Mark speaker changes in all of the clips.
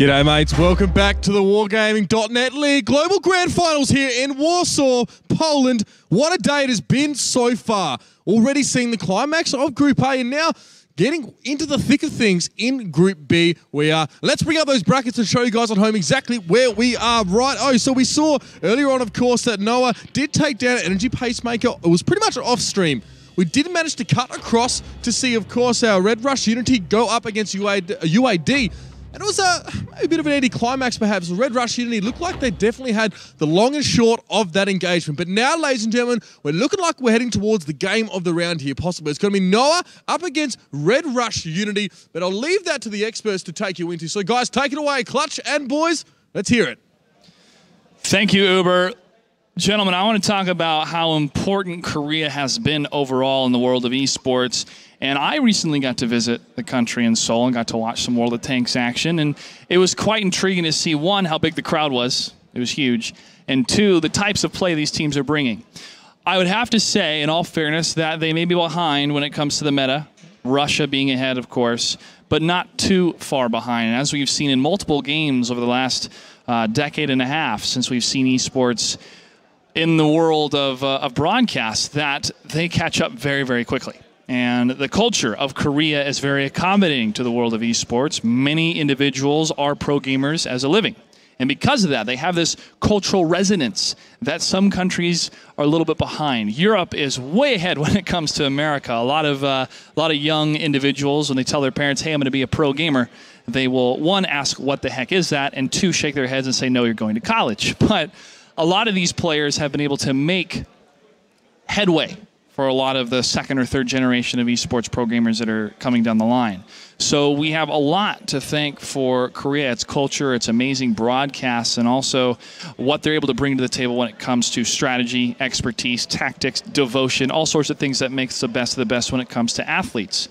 Speaker 1: G'day, mates. Welcome back to the Wargaming.net League Global Grand Finals here in Warsaw, Poland. What a day it has been so far. Already seeing the climax of Group A and now getting into the thick of things in Group B. We are. Let's bring up those brackets and show you guys at home exactly where we are right. Oh, so we saw earlier on, of course, that NOA did take down Energy Pacemaker. It was pretty much off stream. We did manage to cut across to see, of course, our Red Rush Unity go up against UAD. And it was a, a bit of an anticlimax, perhaps. Red Rush Unity looked like they definitely had the long and short of that engagement. But now, ladies and gentlemen, we're looking like we're heading towards the game of the round here, possibly. It's going to be NOA up against Red Rush Unity. But I'll leave that to the experts to take you into. So, guys, take it away. Clutch and boys, let's hear it.
Speaker 2: Thank you, Uber. Gentlemen, I want to talk about how important Korea has been overall in the world of esports. And I recently got to visit the country in Seoul and got to watch some World of Tanks action. And it was quite intriguing to see one, how big the crowd was. It was huge. And two, the types of play these teams are bringing. I would have to say, in all fairness, that they may be behind when it comes to the meta. Russia being ahead, of course, but not too far behind. And as we've seen in multiple games over the last uh, decade and a half since we've seen esports in the world of, uh, of broadcast that they catch up very, very quickly. And the culture of Korea is very accommodating to the world of esports. Many individuals are pro gamers as a living. And because of that, they have this cultural resonance that some countries are a little bit behind. Europe is way ahead when it comes to America. A lot of uh, a lot of young individuals, when they tell their parents, "Hey, I'm going to be a pro gamer," they will one ask, "What the heck is that?" and two, shake their heads and say, "No, you're going to college." But a lot of these players have been able to make headway for a lot of the second or third generation of esports programmers that are coming down the line. So we have a lot to thank for Korea, its culture, its amazing broadcasts, and also what they're able to bring to the table when it comes to strategy, expertise, tactics, devotion, all sorts of things that makes the best of the best when it comes to athletes.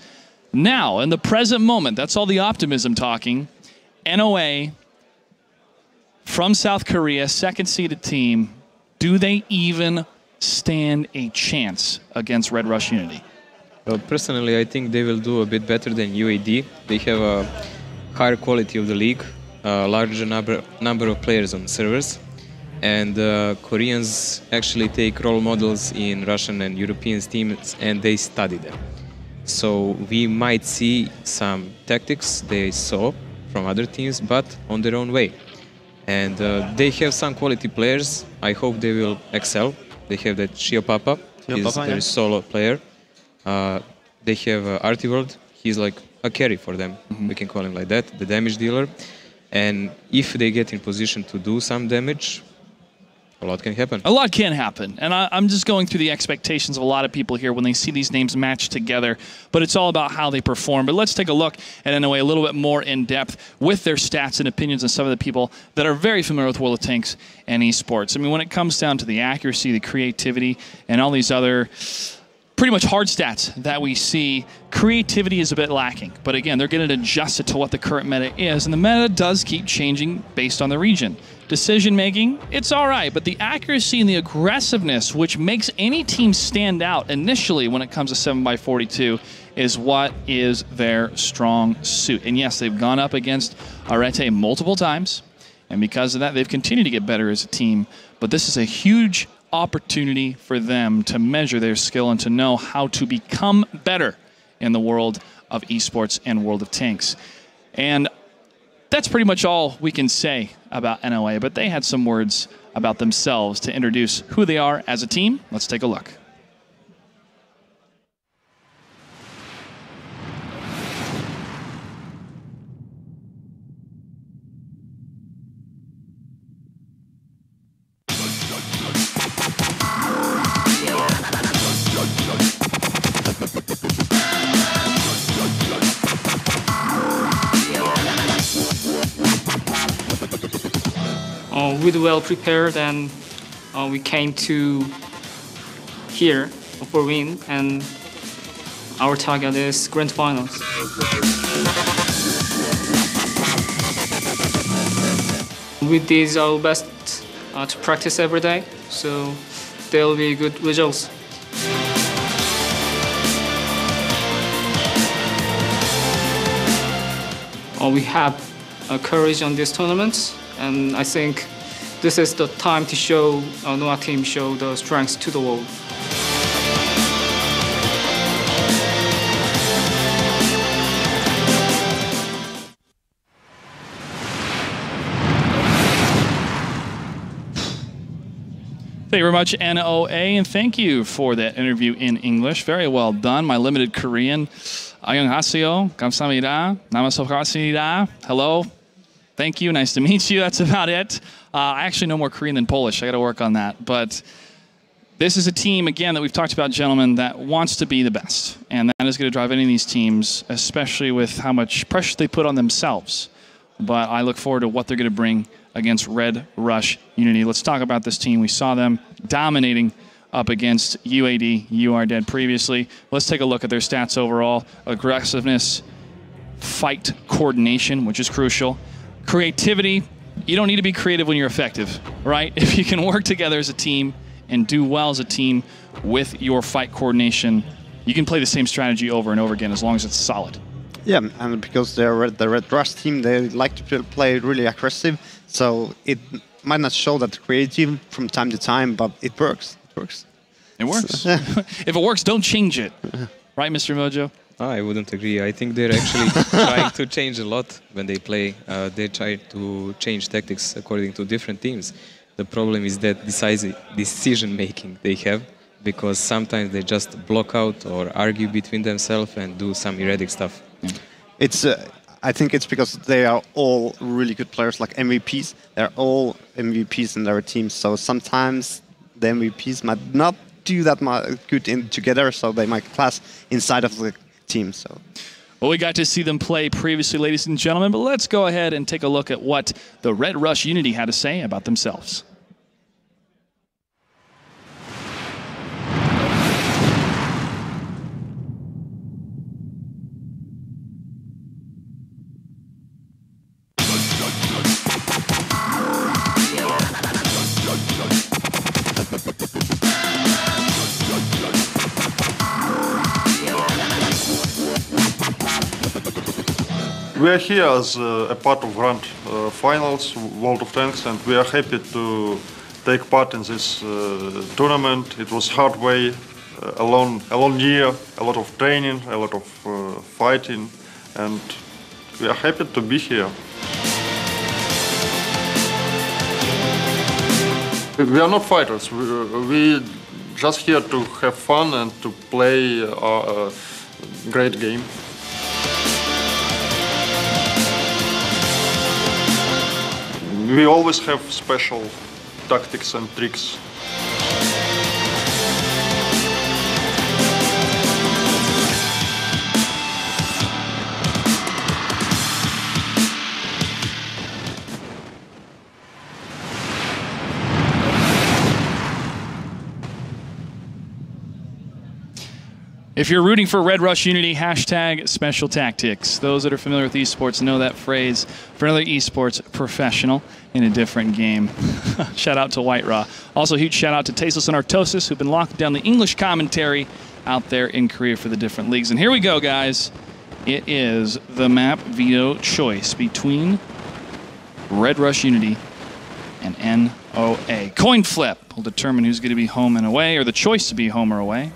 Speaker 2: Now, in the present moment, that's all the optimism talking. NOA from South Korea, second seeded team, do they even stand a chance against Red Rush Unity?
Speaker 3: Personally, I think they will do a bit better than UAD. They have a higher quality of the league, a larger number, number of players on servers, and uh, Koreans actually take role models in Russian and European teams and they study them. So we might see some tactics they saw from other teams, but on their own way and uh, they have some quality players. I hope they will excel. They have that Shio Papa, he's Papa, their yeah. solo player. Uh, they have uh, Artiworld, he's like a carry for them. Mm-hmm. We can call him like that, the damage dealer. And if they get in position to do some damage, a lot can happen.
Speaker 2: A lot can happen. And I, am just going through the expectations of a lot of people here when they see these names matched together. But it's all about how they perform. But let's take a look at NOA a way a little bit more in depth with their stats and opinions and some of the people that are very familiar with World of Tanks and esports. I mean, when it comes down to the accuracy, the creativity, and all these other pretty much hard stats that we see, creativity is a bit lacking. But again, they're getting adjusted to what the current meta is, and the meta does keep changing based on the region. Decision making, it's all right, but the accuracy and the aggressiveness, which makes any team stand out initially when it comes to 7x42, is what is their strong suit. And yes, they've gone up against Arete multiple times, and because of that, they've continued to get better as a team. But this is a huge opportunity for them to measure their skill and to know how to become better in the world of esports and World of Tanks. And that's pretty much all we can say about NOA, but they had some words about themselves to introduce who they are as a team. Let's take a look.
Speaker 4: We well prepared and uh, we came to here for win and our target is grand finals. We did our best uh, to practice every day, so there will be good results. Uh, we have uh, courage on this tournament, and I think this is the time to show our NOA team show the strengths to the world.
Speaker 2: Thank you very much, NOA, and thank you for that interview in English. Very well done. My limited Korean. 안녕하세요. 감사합니다. Namaste. Hello. Thank you. Nice to meet you. That's about it. Uh, I actually know more Korean than Polish. I got to work on that. But this is a team, again, that we've talked about, gentlemen, that wants to be the best. And that is going to drive any of these teams, especially with how much pressure they put on themselves. But I look forward to what they're going to bring against Red Rush Unity. Let's talk about this team. We saw them dominating up against UAD. You are dead previously. Let's take a look at their stats overall aggressiveness, fight coordination, which is crucial, creativity. You don't need to be creative when you're effective, right? If you can work together as a team and do well as a team with your fight coordination, you can play the same strategy over and over again as long as it's solid.
Speaker 5: Yeah, and because they're the Red Rush team, they like to play really aggressive. So it might not show that creative from time to time, but it works. It works.
Speaker 2: It works. if it works, don't change it. Right, Mr. Mojo?
Speaker 3: I wouldn't agree. I think they're actually trying to change a lot when they play. Uh, they try to change tactics according to different teams. The problem is that decisive decision making they have because sometimes they just block out or argue between themselves and do some erratic stuff.
Speaker 5: It's. Uh, I think it's because they are all really good players, like MVPs. They're all MVPs in their teams. So sometimes the MVPs might not do that much good in together, so they might clash inside of the team. So.
Speaker 2: Well, we got to see them play previously, ladies and gentlemen, but let's go ahead and take a look at what the Red Rush Unity had to say about themselves.
Speaker 6: We are here as uh, a part of Grand uh, Finals, World of Tanks, and we are happy to take part in this uh, tournament. It was hard way, a long, a long year, a lot of training, a lot of fighting, and we are happy to be here. We are not fighters. We, we just here to have fun and to play a great game. We always have special tactics and tricks.
Speaker 2: If you're rooting for Red Rush Unity, hashtag special tactics. Those that are familiar with esports know that phrase for another esports professional in a different game. shout out to WhiteRa. Also, huge shout out to Tasteless and Artosis, who've been locking down the English commentary out there in Korea for the different leagues. And here we go, guys. It is the map veto choice between Red Rush Unity and NOA. Coin flip will determine who's going to be home and away, or the choice to be home or away.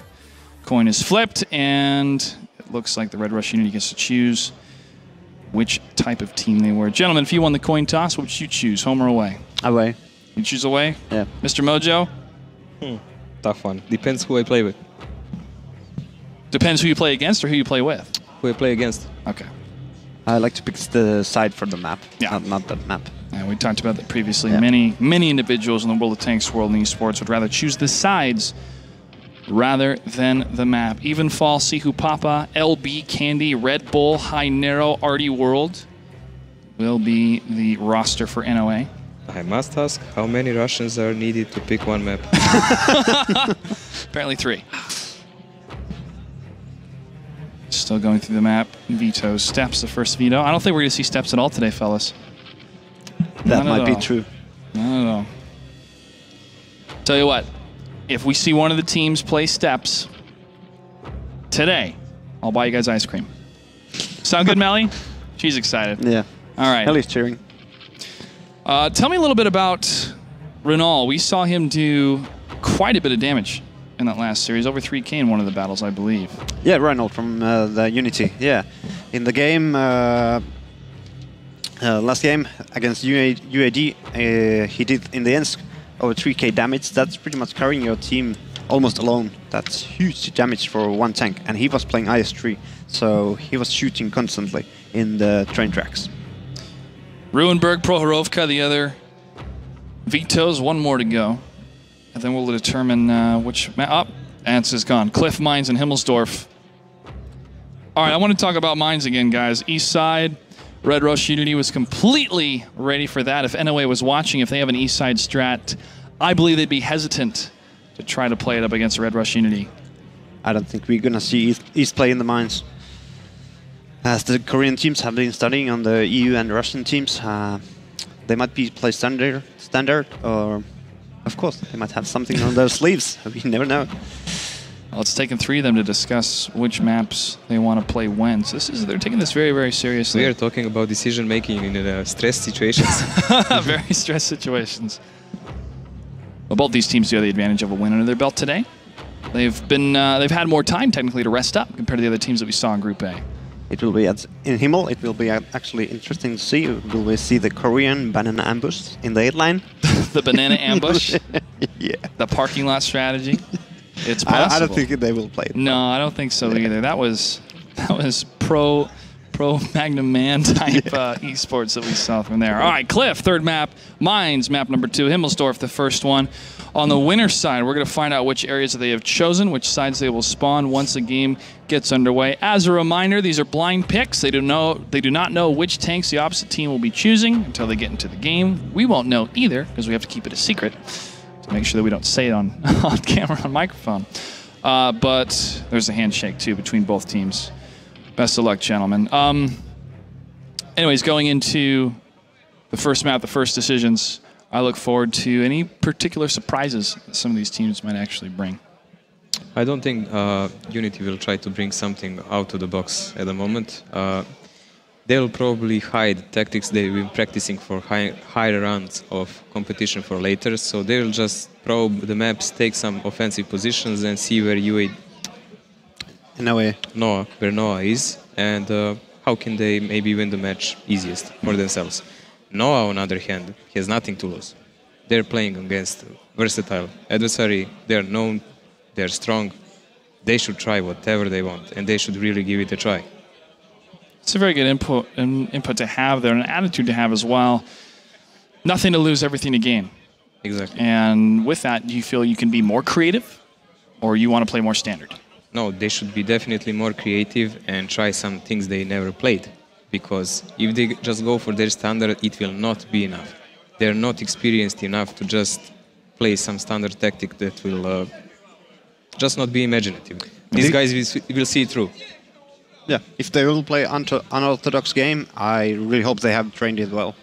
Speaker 2: Coin is flipped, and it looks like the Red Rush Unity gets to choose which type of team they were. Gentlemen, if you won the coin toss, what would you choose, home or away?
Speaker 5: Away.
Speaker 2: You choose away?
Speaker 5: Yeah.
Speaker 2: Mr. Mojo?
Speaker 3: Hmm. Tough one. Depends who I play with.
Speaker 2: Depends who you play against or who you play with?
Speaker 3: Who I play against.
Speaker 2: Okay.
Speaker 5: I like to pick the side for the map,
Speaker 2: yeah.
Speaker 5: not, not the map.
Speaker 2: Yeah, we talked about that previously.
Speaker 5: Yeah.
Speaker 2: Many, many individuals in the World of Tanks world in esports would rather choose the sides rather than the map. Even Fall, Sihu Papa, LB Candy, Red Bull, High Narrow, Artie World will be the roster for NOA.
Speaker 3: I must ask, how many Russians are needed to pick one map?
Speaker 2: Apparently three. Still going through the map. Veto steps, the first veto. I don't think we're going to see steps at all today, fellas.
Speaker 5: That Not might be true.
Speaker 2: I don't know. Tell you what, if we see one of the teams play steps today, I'll buy you guys ice cream. Sound good, Melly? She's excited.
Speaker 5: Yeah.
Speaker 2: All right.
Speaker 5: Hell is cheering.
Speaker 2: Uh, tell me a little bit about Renault. We saw him do quite a bit of damage in that last series, over 3k in one of the battles, I believe.
Speaker 5: Yeah, Reinhold from uh, the Unity. Yeah, in the game, uh, uh, last game against UA UAD, uh, he did in the end over 3k damage. That's pretty much carrying your team almost alone. That's huge damage for one tank, and he was playing IS-3, so he was shooting constantly in the train tracks.
Speaker 2: Ruinberg, Prokhorovka, the other. Vetoes, one more to go. And then we'll determine uh, which. Ma- oh, Ants is gone. Cliff Mines and Himmelsdorf. All right, I want to talk about Mines again, guys. East side, Red Rush Unity was completely ready for that. If NOA was watching, if they have an East side strat, I believe they'd be hesitant to try to play it up against Red Rush Unity.
Speaker 5: I don't think we're gonna see East, East play in the mines. As the Korean teams have been studying on the EU and Russian teams, uh, they might be play standard, standard, or of course they might have something on their sleeves. We never know.
Speaker 2: Well, it's taken three of them to discuss which maps they want to play when. So this is they're taking this very, very seriously.
Speaker 3: We are talking about decision making in uh, stress situations.
Speaker 2: very stressed situations. Well, both these teams do have the advantage of a win under their belt today. They've been uh, they've had more time technically to rest up compared to the other teams that we saw in Group A.
Speaker 5: It will be at, in Himmel. It will be uh, actually interesting to see. Will we see the Korean banana ambush in the eight line?
Speaker 2: the banana ambush,
Speaker 5: yeah.
Speaker 2: the parking lot strategy. It's
Speaker 5: I,
Speaker 2: possible.
Speaker 5: I don't think they will play it.
Speaker 2: No, I don't think so either. That was that was pro pro Magnum Man type uh, esports that we saw from there. All right, Cliff, third map. Mines, map number two. Himmelsdorf, the first one. On the winner side, we're going to find out which areas they have chosen, which sides they will spawn once the game gets underway. As a reminder, these are blind picks. They do know they do not know which tanks the opposite team will be choosing until they get into the game. We won't know either because we have to keep it a secret to make sure that we don't say it on on camera on microphone. Uh, but there's a handshake too between both teams. Best of luck, gentlemen. Um, anyways, going into the first map, the first decisions, I look forward to any particular surprises some of these teams might actually bring.
Speaker 3: I don't think uh, Unity will try to bring something out of the box at the moment. Uh, they'll probably hide tactics they've been practicing for high, higher rounds of competition for later. So they'll just probe the maps, take some offensive positions, and see where UA
Speaker 5: way.
Speaker 3: NOA, where NOA is, and uh, how can they maybe win the match easiest for themselves. NOA, on the other hand, has nothing to lose. They're playing against a versatile adversary. They're known, they're strong. They should try whatever they want, and they should really give it a try.
Speaker 2: It's a very good input um, input to have there, an attitude to have as well. Nothing to lose, everything to gain.
Speaker 3: Exactly.
Speaker 2: And with that, do you feel you can be more creative, or you want to play more standard?
Speaker 3: No, they should be definitely more creative and try some things they never played. Because if they just go for their standard, it will not be enough. They're not experienced enough to just play some standard tactic that will uh, just not be imaginative. These guys will, see- will see it through.
Speaker 5: Yeah. If they will play unto- unorthodox game, I really hope they have trained it well.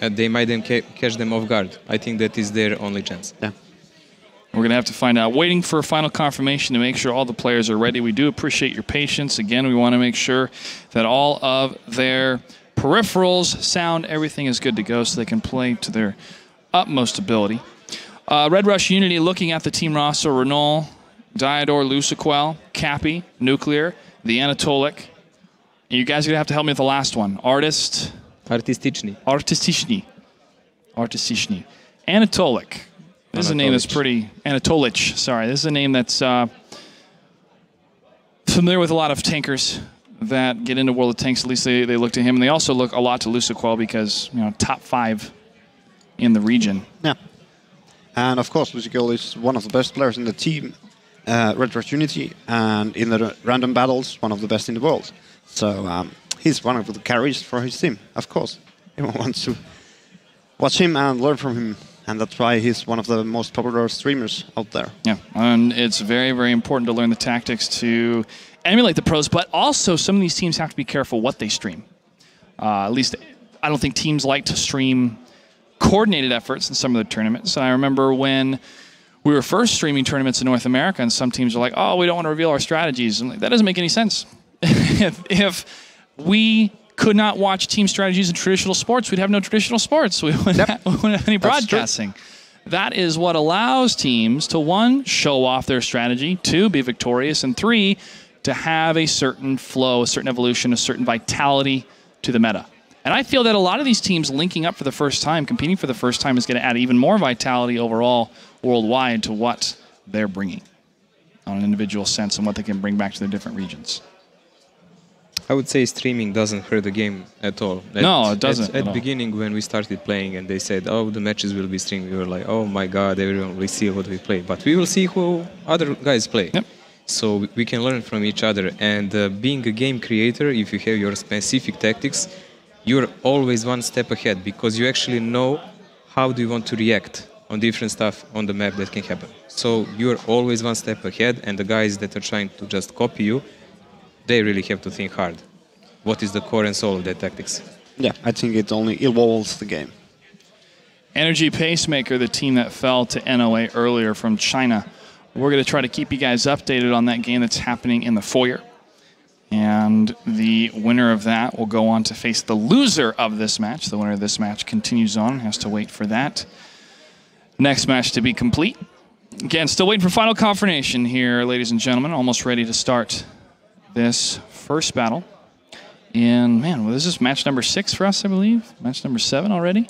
Speaker 3: And they might then ca- catch them off guard. I think that is their only chance.
Speaker 5: Yeah.
Speaker 2: We're going to have to find out. Waiting for a final confirmation to make sure all the players are ready. We do appreciate your patience. Again, we want to make sure that all of their peripherals, sound, everything is good to go so they can play to their utmost ability. Uh, Red Rush Unity looking at the team roster Renault, Diodor, Luciquel, Cappy, Nuclear, the Anatolic. You guys are going to have to help me with the last one. Artist,
Speaker 3: Artistichny.
Speaker 2: Artistichny. Artistichny. Anatolic. This is a name that's pretty Anatolich. Sorry, this is a name that's uh, familiar with a lot of tankers that get into World of Tanks. At least they, they look to him, and they also look a lot to Luciquel because you know top five in the region.
Speaker 5: Yeah. And of course, Lucical is one of the best players in the team, uh, Red Unity, and in the random battles, one of the best in the world. So um, he's one of the carries for his team, of course. Everyone wants to watch him and learn from him, and that's why he's one of the most popular streamers out there.
Speaker 2: Yeah, and it's very, very important to learn the tactics to emulate the pros, but also some of these teams have to be careful what they stream. Uh, at least, I don't think teams like to stream coordinated efforts in some of the tournaments. And I remember when we were first streaming tournaments in North America, and some teams are like, "Oh, we don't want to reveal our strategies," and like, that doesn't make any sense. if, if we could not watch team strategies in traditional sports, we'd have no traditional sports. We wouldn't, have, we wouldn't have any broadcasting. That is what allows teams to one, show off their strategy, two, be victorious, and three, to have a certain flow, a certain evolution, a certain vitality to the meta. And I feel that a lot of these teams linking up for the first time, competing for the first time, is going to add even more vitality overall worldwide to what they're bringing on an individual sense and what they can bring back to their different regions.
Speaker 3: I would say streaming doesn't hurt the game at all. At,
Speaker 2: No, it doesn't
Speaker 3: At,
Speaker 2: at
Speaker 3: beginning, when we started playing, and they said, "Oh, the matches will be streamed," we were like, "Oh my God, everyone will see what we play." But we will see who other guys play.
Speaker 2: Yep.
Speaker 3: So we- we can learn from each other. And uh, being a game creator, if you have your specific tactics, you're always one step ahead because you actually know how do you want to react on different stuff on the map that can happen. So you're always one step ahead, and the guys that are trying to just copy you, they really have to think hard. What is the core and soul of their tactics?
Speaker 5: Yeah, I think it only evolves the game.
Speaker 2: Energy Pacemaker, the team that fell to NOA earlier from China. We're going to try to keep you guys updated on that game that's happening in the foyer. And the winner of that will go on to face the loser of this match. The winner of this match continues on, has to wait for that next match to be complete. Again, still waiting for final confirmation here, ladies and gentlemen. Almost ready to start this first battle. And man, well, this is match number six for us, I believe. Match number seven already.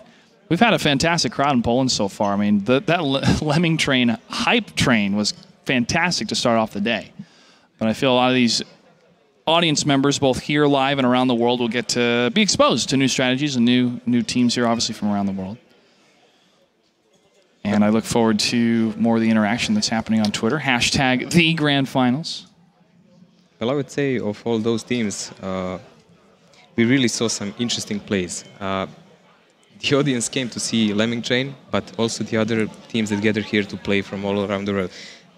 Speaker 2: We've had a fantastic crowd in Poland so far. I mean, the, that Le- Lemming Train hype train was fantastic to start off the day. But I feel a lot of these audience members, both here live and around the world, will get to be exposed to new strategies and new new teams here, obviously from around the world. And I look forward to more of the interaction that's happening on Twitter. Hashtag the Grand Finals.
Speaker 3: Well, I would say of all those teams, uh, we really saw some interesting plays. Uh, the audience came to see Lemming Train, but also the other teams that gather here to play from all around the world.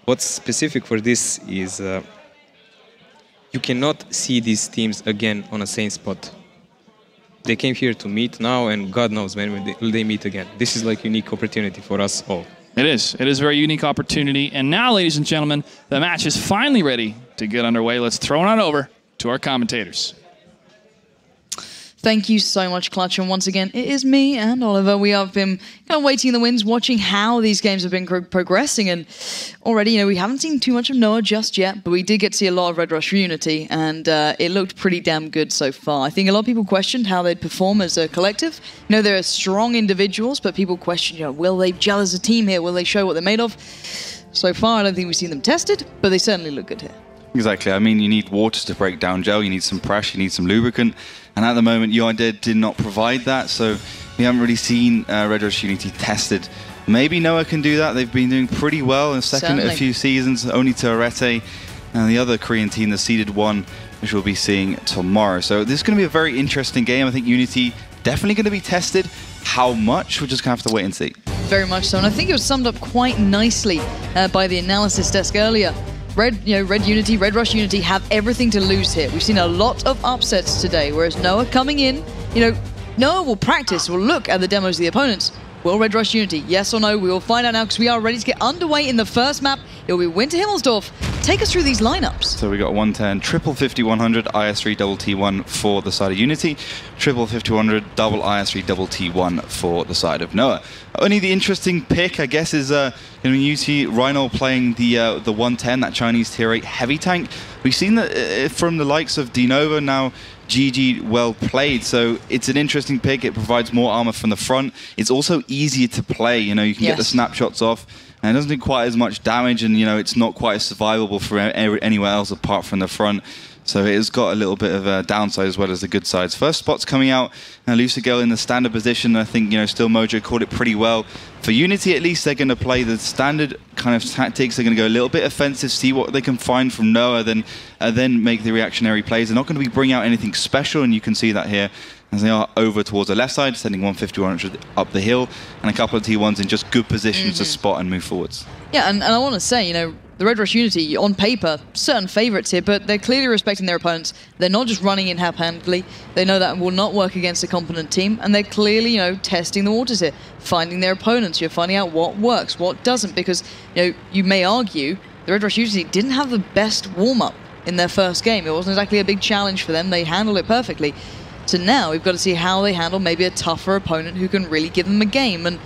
Speaker 3: What's specific for this is uh, you cannot see these teams again on the same spot. They came here to meet now, and God knows when will they, they meet again. This is like unique opportunity for us all.
Speaker 2: It is. It is a very unique opportunity. And now, ladies and gentlemen, the match is finally ready to get underway. Let's throw it on over to our commentators.
Speaker 7: Thank you so much, Clutch. And once again, it is me and Oliver. We have been kind of waiting in the wings, watching how these games have been progressing. And already, you know, we haven't seen too much of NOA just yet, but we did get to see a lot of Red Rush Unity, and uh, it looked pretty damn good so far. I think a lot of people questioned how they'd perform as a collective. You know, they're strong individuals, but people question, you know, will they gel as a team here? Will they show what they're made of? So far, I don't think we've seen them tested, but they certainly look good here.
Speaker 8: Exactly. I mean, you need water to break down gel. You need some pressure. You need some lubricant. And at the moment, UID did not provide that. So we haven't really seen uh, Red Rush Unity tested. Maybe NOA can do that. They've been doing pretty well in second at a few seasons, only to Arete and the other Korean team, the seeded one, which we'll be seeing tomorrow. So this is going to be a very interesting game. I think Unity definitely going to be tested. How much? We're just going to have to wait and see.
Speaker 7: Very much so, and I think it was summed up quite nicely uh, by the analysis desk earlier. Red, you know, Red Unity, Red Rush Unity have everything to lose here. We've seen a lot of upsets today, whereas NOA coming in, you know, NOA will practice, will look at the demos of the opponents. Will Red Rush Unity, yes or no? We will find out now because we are ready to get underway in the first map. It will be Winter Himmelsdorf. Take us through these lineups.
Speaker 8: So we got 110, triple 50 100, IS3 double T1 for the side of Unity, triple 50 100, double IS3 double T1 for the side of NOA. Only the interesting pick, I guess, is uh, you know, Unity Rhino playing the uh, the 110, that Chinese tier 8 heavy tank. We've seen that uh, from the likes of Denova now. GG well played, so it's an interesting pick. It provides more armor from the front. It's also easier to play. You know, you can get the snapshots off, and it doesn't do quite as much damage, and you know, it's not quite as survivable for anywhere else apart from the front. So it has got a little bit of a downside as well as the good sides. First spot's coming out, and Lucigel in the standard position. I think you know still Mojo called it pretty well. For Unity, at least they're going to play the standard kind of tactics. They're going to go a little bit offensive, see what they can find from NOA, then uh, then make the reactionary plays. They're not going to be bringing out anything special, and you can see that here as they are over towards the left side, sending 150 100 up the hill, and a couple of T1s in just good positions to spot and move forwards.
Speaker 7: Yeah, and, and I want to say, you know, the Red Rush Unity, on paper, certain favourites here, but they're clearly respecting their opponents. They're not just running in haphazardly. They know that will not work against a competent team, and they're clearly, you know, testing the waters here, finding their opponents. You're finding out what works, what doesn't, because, you know, you may argue the Red Rush Unity didn't have the best warm-up in their first game. It wasn't exactly a big challenge for them. They handled it perfectly. So now we've got to see how they handle maybe a tougher opponent who can really give them a game. And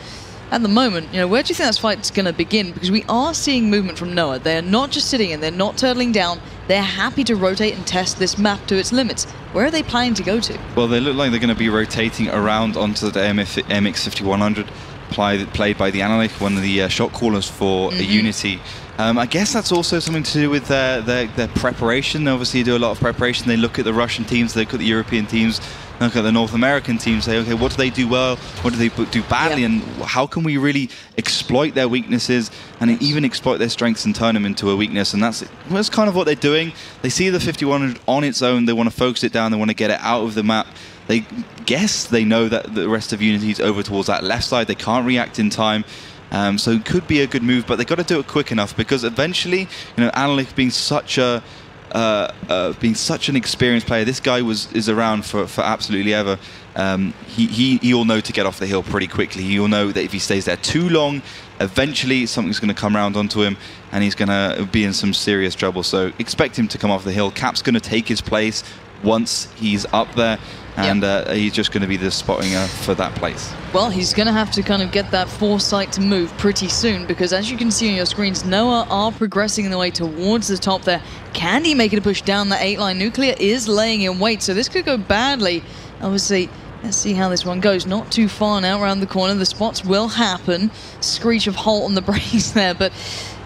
Speaker 7: at the moment, you know, where do you think this fight's going to begin? Because we are seeing movement from NOA. They're not just sitting in, they're not turtling down. They're happy to rotate and test this map to its limits. Where are they planning to go to?
Speaker 8: Well, they look like they're going to be rotating around onto the MF, MX5100 played, played by the Analytic, one of the uh, shot callers for
Speaker 7: Mm-hmm.
Speaker 8: Unity. Um, I guess that's also something to do with their, their, their preparation. Obviously, you do a lot of preparation. They look at the Russian teams, they look at the European teams, they look at the North American teams, say, okay, what do they do well? What do they do badly?
Speaker 7: Yeah.
Speaker 8: And how can we really exploit their weaknesses and even exploit their strengths and turn them into a weakness? And that's, that's kind of what they're doing. They see the 5100 on its own, they want to focus it down, they want to get it out of the map. They guess they know that the rest of Unity is over towards that left side. They can't react in time. Um, so it could be a good move, but they've got to do it quick enough because eventually, you know, Analytic being such a uh, uh, being such an experienced player, this guy was is around for, for absolutely ever. Um, he, he he'll know to get off the hill pretty quickly. He'll know that if he stays there too long, eventually something's going to come around onto him, and he's going to be in some serious trouble. So expect him to come off the hill. Cap's going to take his place once he's up there, and uh, he's just going to be the spottinger for that place.
Speaker 7: Well, he's going to have to kind of get that foresight to move pretty soon because as you can see on your screens, NOA are progressing in the way towards the top there. Candy making a push down the eight line. Nuclear is laying in wait, so this could go badly. Obviously, let's see how this one goes. Not too far now around the corner. The spots will happen. Screech of Holt on the brakes there, but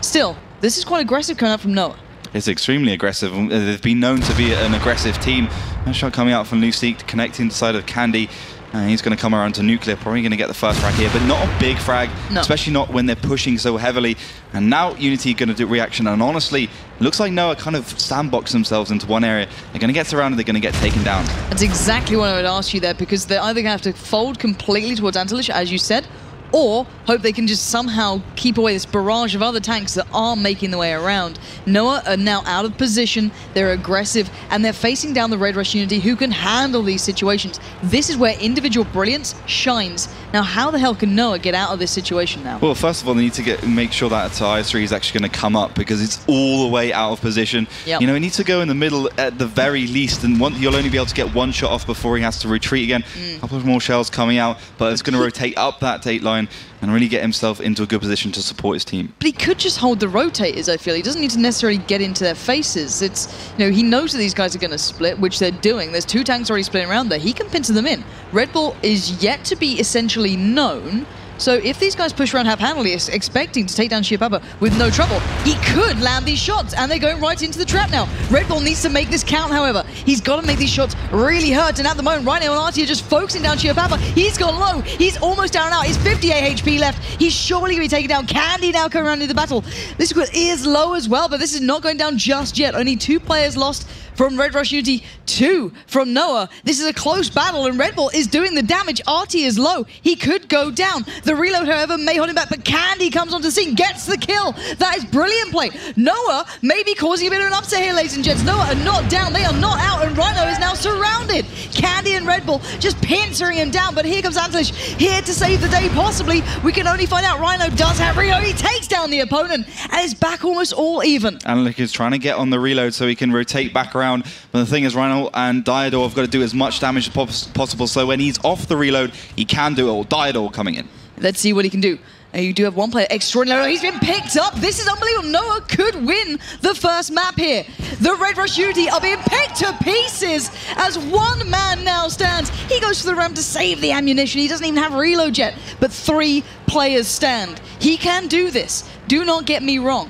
Speaker 7: still, this is quite aggressive coming out from NOA.
Speaker 8: It's extremely aggressive. Uh, They've been known to be an aggressive team. Nice shot coming out from Lucic, connecting the side of Candy. Uh, he's going to come around to Nuclear, probably going to get the first frag here, but not a big frag,
Speaker 7: No.
Speaker 8: especially not when they're pushing so heavily. And now Unity going to do reaction, and honestly, looks like NOA kind of sandbox themselves into one area. They're going to get surrounded, they're going to get taken down.
Speaker 7: That's exactly what I would ask you there because they're either going to have to fold completely towards Antelish, as you said, or hope they can just somehow keep away this barrage of other tanks that are making their way around. NOA are now out of position, they're aggressive, and they're facing down the Red Rush Unity who can handle these situations. This is where individual brilliance shines. Now, how the hell can NOA get out of this situation now?
Speaker 8: Well, first of all, they need to get make sure that IS3 is actually going to come up because it's all the way out of position.
Speaker 7: Yep.
Speaker 8: You know, he needs to go in the middle at the very least, and one, you'll only be able to get one shot off before he has to retreat again.
Speaker 7: Mm.
Speaker 8: A couple of more shells coming out, but it's going to rotate up that date line and really get himself into a good position to support his team.
Speaker 7: But he could just hold the rotators, I feel. He doesn't need to necessarily get into their faces. It's, you know, he knows that these guys are going to split, which they're doing. There's two tanks already splitting around there. He can pincer them in. Red Bull is yet to be essentially known. So if these guys push around half-handedly, ex- expecting to take down Shia Papa with no trouble, he could land these shots, and they're going right into the trap now. Red Bull needs to make this count, however. He's got to make these shots really hurt, and at the moment, right now, Artie are just focusing down Shia Papa. He's gone low. He's almost down and out. He's 58 HP left. He's surely going to be taken down. Candy now coming around into the battle. This is low as well, but this is not going down just yet. Only two players lost from Red Rush Unity, two from NOA. This is a close battle, and Red Bull is doing the damage. Artie is low. He could go down. The reload, however, may hold him back, but Candy comes onto the scene, gets the kill. That is brilliant play. NOA may be causing a bit of an upset here, ladies and gents. NOA are not down. They are not out, and Rhino is now surrounded. Candy and Red Bull just pincering him down, but here comes Antlish, here to save the day, possibly. We can only find out Rhino does have Rio. He takes down the opponent, and is back almost all even.
Speaker 8: Analytic is trying to get on the reload so he can rotate back around. But the thing is, Rhino and Diador have got to do as much damage as pos- possible. So when he's off the reload, he can do it all. Diador coming in.
Speaker 7: Let's see what he can do. And you do have one player extraordinary. He's been picked up. This is unbelievable. NOA could win the first map here. The Red Rush Unity are being picked to pieces as one man now stands. He goes for the ramp to save the ammunition. He doesn't even have reload yet. But three players stand. He can do this. Do not get me wrong.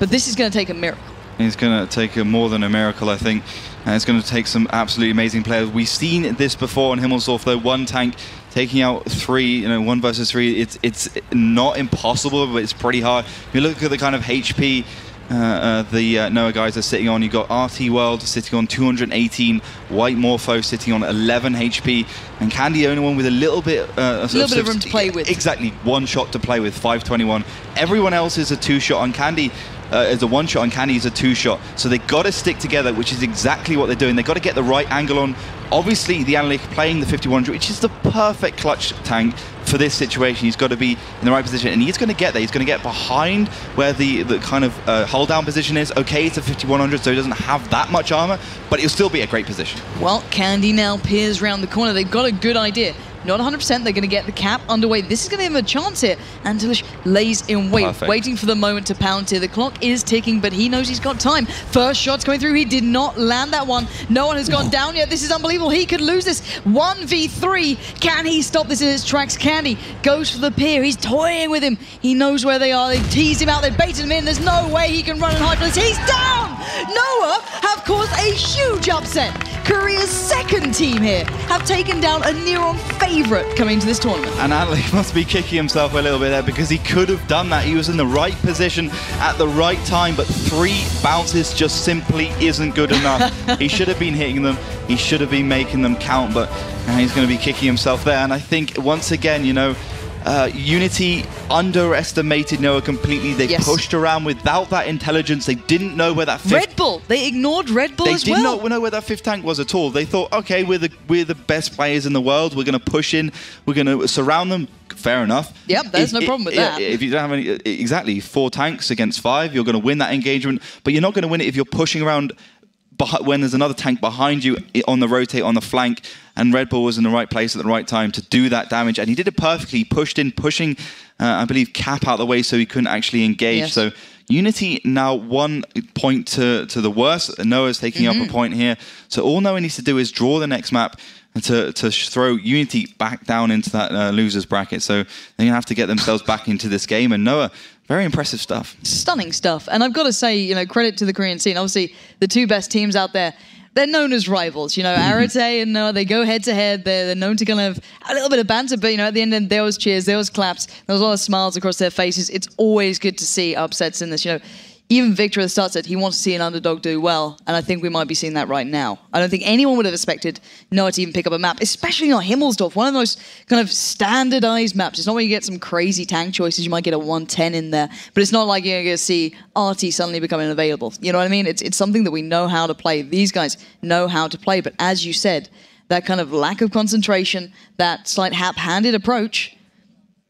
Speaker 7: But this is going to take a miracle.
Speaker 8: It's going to take a, more than a miracle, I think. And it's going to take some absolutely amazing players. We've seen this before on Himmelsdorf, though. One tank taking out three, you know, one versus three. It's it's not impossible, but it's pretty hard. If you look at the kind of HP uh, uh, the uh, NOA guys are sitting on, you've got RT World sitting on 218, White Morpho sitting on 11 HP, and Candy the only one with a little bit, uh,
Speaker 7: Little bit of room to play with.
Speaker 8: Exactly, one shot to play with, 521. Everyone else is a two shot on Candy. Uh, is a one shot and Candy is a two shot. So they've got to stick together, which is exactly what they're doing. They've got to get the right angle on. Obviously, the Analytic playing the 5100, which is the perfect clutch tank for this situation, he's got to be in the right position, and he's going to get there. He's going to get behind where the, the kind of uh, hold down position is. Okay, it's a 5100, so he doesn't have that much armor, but it'll still be a great position.
Speaker 7: Well, Candy now peers around the corner. They've got a good idea. Not 100%, they're going to get the cap underway. This is going to give him a chance here. Antelish lays in wait,
Speaker 8: Perfect.
Speaker 7: waiting for the moment to pound here. The clock is ticking, but he knows he's got time. First shot's coming through. He did not land that one. No one has gone down yet. This is unbelievable. He could lose this. 1v3. Can he stop this in its tracks? Candy goes for the pier. He's toying with him. He knows where they are. They've teased him out. They've baited him in. There's no way he can run and hide from this. He's down! NOA have caused a huge upset. Korea's second team here have taken down a near-on favourite coming to this tournament.
Speaker 8: And Adley must be kicking himself a little bit there because he could have done that. He was in the right position at the right time, but three bounces just simply isn't good enough. he should have been hitting them. He should have been making them count, but now he's going to be kicking himself there. And I think once again, you know, uh, Unity underestimated NOA completely. They
Speaker 7: Yes.
Speaker 8: pushed around without that intelligence. They didn't know where that fifth
Speaker 7: Red Bull. They ignored Red Bull
Speaker 8: they
Speaker 7: as
Speaker 8: did not know where that fifth tank was at all. They thought, okay, we're the we're the best players in the world. We're going to push in. We're going to surround them. Fair enough.
Speaker 7: Yep, there's no problem with
Speaker 8: if-
Speaker 7: that.
Speaker 8: If you don't have any, exactly four tanks against five, you're going to win that engagement. But you're not going to win it if you're pushing around when there's another tank behind you on the rotate on the flank. And Red Bull was in the right place at the right time to do that damage, and he did it perfectly. He pushed in, pushing, uh, I believe, Cap out the way so he couldn't actually engage.
Speaker 7: Yes.
Speaker 8: So Unity now one point to, to the worst. NOA's taking up
Speaker 7: Mm-hmm.
Speaker 8: a point here. So all NOA needs to do is draw the next map and to, to throw Unity back down into that uh, losers bracket. So they're going to have to get themselves back into this game. And NOA, very impressive stuff.
Speaker 7: stunning stuff. And I've got to say, you know, credit to the Korean scene. Obviously, the two best teams out there, they're known as rivals. You know, mm-hmm. Arete and NOA, they go head to head. They're, they're known to kind of a little bit of banter, but, you know, at the end, there was cheers, there was claps, there was a lot of smiles across their faces. It's always good to see upsets in this. You know, even Victor at the start said he wants to see an underdog do well, and I think we might be seeing that right now. I don't think anyone would have expected NOA to even pick up a map, especially not Himmelsdorf, one of the most kind of standardized maps. It's not where you get some crazy tank choices. You might get a 110 in there, but it's not like you're going to see RT suddenly becoming available. You know what I mean? It's, it's something that we know how to play. These guys know how to play, but as you said, that kind of lack of concentration, that slight hap-handed approach,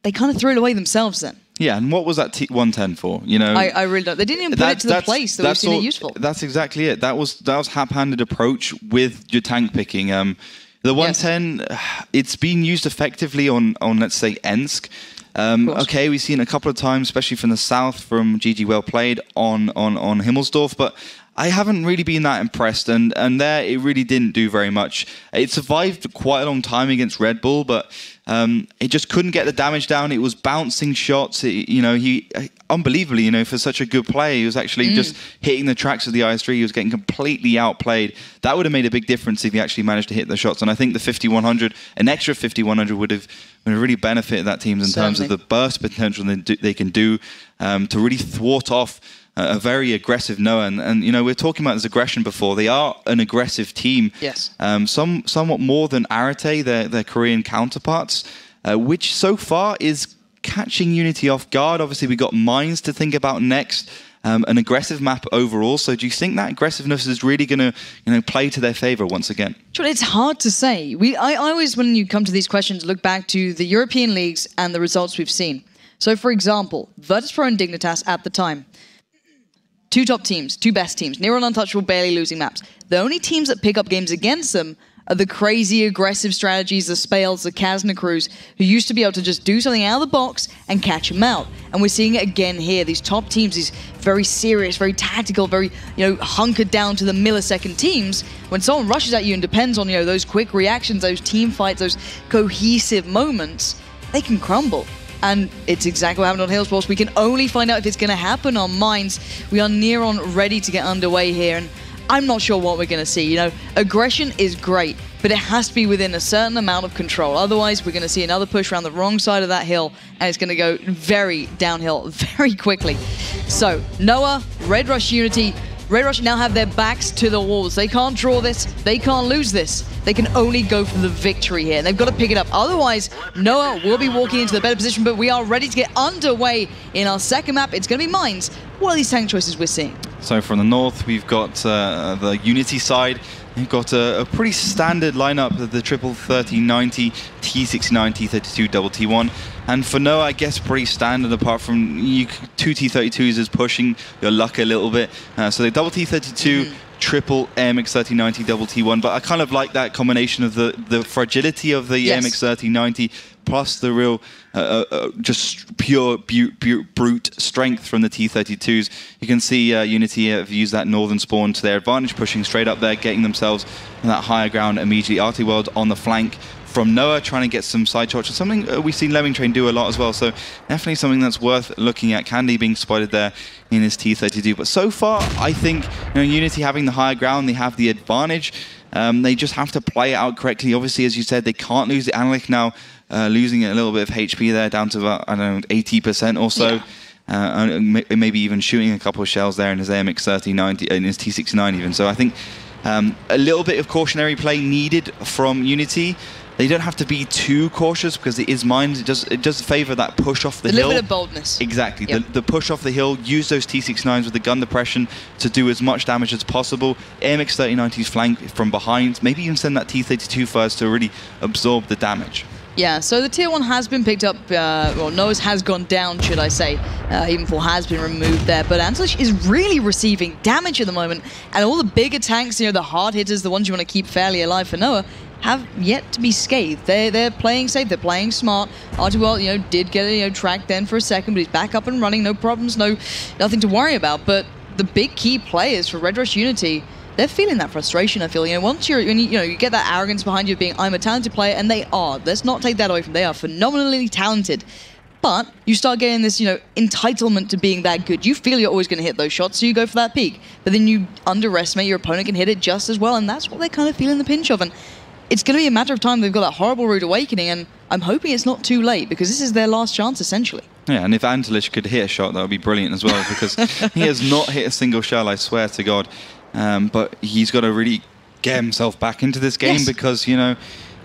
Speaker 7: they kind of threw it away themselves then.
Speaker 8: Yeah, and what was that T- 110 for? You know,
Speaker 7: I, I really don't. They didn't even put it to the place that we've seen
Speaker 8: all-
Speaker 7: it useful.
Speaker 8: That's exactly it. That was that was hap-handed approach with your tank picking. Um, the 110, it's been used effectively on on let's say Ensk. Um, okay, we've seen a couple of times, especially from the south, from GG Well Played on on on Himmelsdorf, but I haven't really been that impressed, and and there it really didn't do very much. It survived quite a long time against Red Bull, but um, it just couldn't get the damage down. It was bouncing shots. It, you know, he unbelievably, you know, for such a good player, he was actually just hitting the tracks of the IS3. He was getting completely outplayed. That would have made a big difference if he actually managed to hit the shots. And I think the 5100, an extra 5100, would have, would have really benefited that team in terms of the burst potential they, do, they can do um, to really thwart off a a very aggressive NOA. And, and, you know, we are talking about this aggression before. They are an aggressive team.
Speaker 7: Yes.
Speaker 8: Um, some somewhat more than Arete, their, their Korean counterparts, uh, which so far is catching Unity off guard. Obviously, we got Mines to think about next. Um, an aggressive map overall. So, do you think that aggressiveness is really going to, you know, play to their favor once again?
Speaker 7: John, it's hard to say. We, I, I always, when you come to these questions, look back to the European leagues and the results we've seen. So, for example, Virtus.pro and Dignitas at the time, two top teams, two best teams, near and untouchable, barely losing maps. The only teams that pick up games against them are the crazy aggressive strategies, the Spales, the Kazna Krus, who used to be able to just do something out of the box and catch them out. And we're seeing it again here. These top teams, these very serious, very tactical, very you know hunkered down to the millisecond teams. When someone rushes at you and depends on you know those quick reactions, those team fights, those cohesive moments, they can crumble. And it's exactly what happened on Himmelsdorf. We can only find out if it's going to happen on Mines. We are near on ready to get underway here, and I'm not sure what we're going to see. You know, aggression is great, but it has to be within a certain amount of control. Otherwise, we're going to see another push around the wrong side of that hill, and it's going to go very downhill very quickly. So, NOA, Red Rush Unity, Red Rush now have their backs to the walls. They can't draw this. They can't lose this. They can only go for the victory here. They've got to pick it up. Otherwise, NOA will be walking into the better position. But we are ready to get underway in our second map. It's going to be Mines. What are these tank choices we're seeing?
Speaker 8: So from the north, we've got uh, the Unity side. They've got a, a pretty standard lineup of the triple 3090, T69, T32, double T1. And for NOA, I guess pretty standard apart from you, two T32s is pushing your luck a little bit. Uh, so the double T32 triple AMX 3090 double T1. But I kind of like that combination of the, the fragility of the
Speaker 7: Yes.
Speaker 8: AMX 3090 plus the real uh, uh, uh, just pure bu- bu- brute strength from the T32s. You can see uh, Unity have used that northern spawn to their advantage, pushing straight up there, getting themselves on that higher ground immediately. RT World on the flank from NOA trying to get some side shots. Something uh, we've seen Lemming Train do a lot as well. So definitely something that's worth looking at. Candy being spotted there in his T32. But so far, I think you know, Unity having the higher ground, they have the advantage. Um, they just have to play it out correctly. Obviously, as you said, they can't lose the Analytic now, uh, losing a little bit of HP there, down to about, I don't know, 80% or so.
Speaker 7: Yeah.
Speaker 8: Uh, and maybe even shooting a couple of shells there in his AMX 3090, in his T69 even. So I think um, a little bit of cautionary play needed from Unity. They don't have to be too cautious because it is mines. It does it does favour that push off the
Speaker 7: A
Speaker 8: hill.
Speaker 7: little bit of boldness.
Speaker 8: Exactly.
Speaker 7: Yep.
Speaker 8: The, the push off the hill, use those T69s with the gun depression to do as much damage as possible. AMX 3090's flank from behind, maybe even send that T32 first to really absorb the damage.
Speaker 7: Yeah, so the tier one has been picked up. Uh, well, NOA's has gone down, should I say? Uh, even four has been removed there, but Antlish is really receiving damage at the moment, and all the bigger tanks, you know, the hard hitters, the ones you want to keep fairly alive for NOA, have yet to be scathed. They they're playing safe, they're playing smart. Artwell, you know, did get you know tracked then for a second, but he's back up and running, no problems, no nothing to worry about. But the big key players for Red Rush Unity they're feeling that frustration. I feel you know once you're when you, you know you get that arrogance behind you of being I'm a talented player, and they are. Let's not take that away from. Them. They are phenomenally talented, but you start getting this you know entitlement to being that good. You feel you're always going to hit those shots, so you go for that peek. But then you underestimate your opponent can hit it just as well, and that's what they're kind of feeling the pinch of. And it's going to be a matter of time. They've got that horrible rude awakening, and I'm hoping it's not too late because this is their last chance essentially.
Speaker 8: Yeah, and if Antelish could hit a shot, that would be brilliant as well because he has not hit a single shell, I swear to God. Um, but he's got to really get himself back into this game
Speaker 7: Yes.
Speaker 8: because, you know,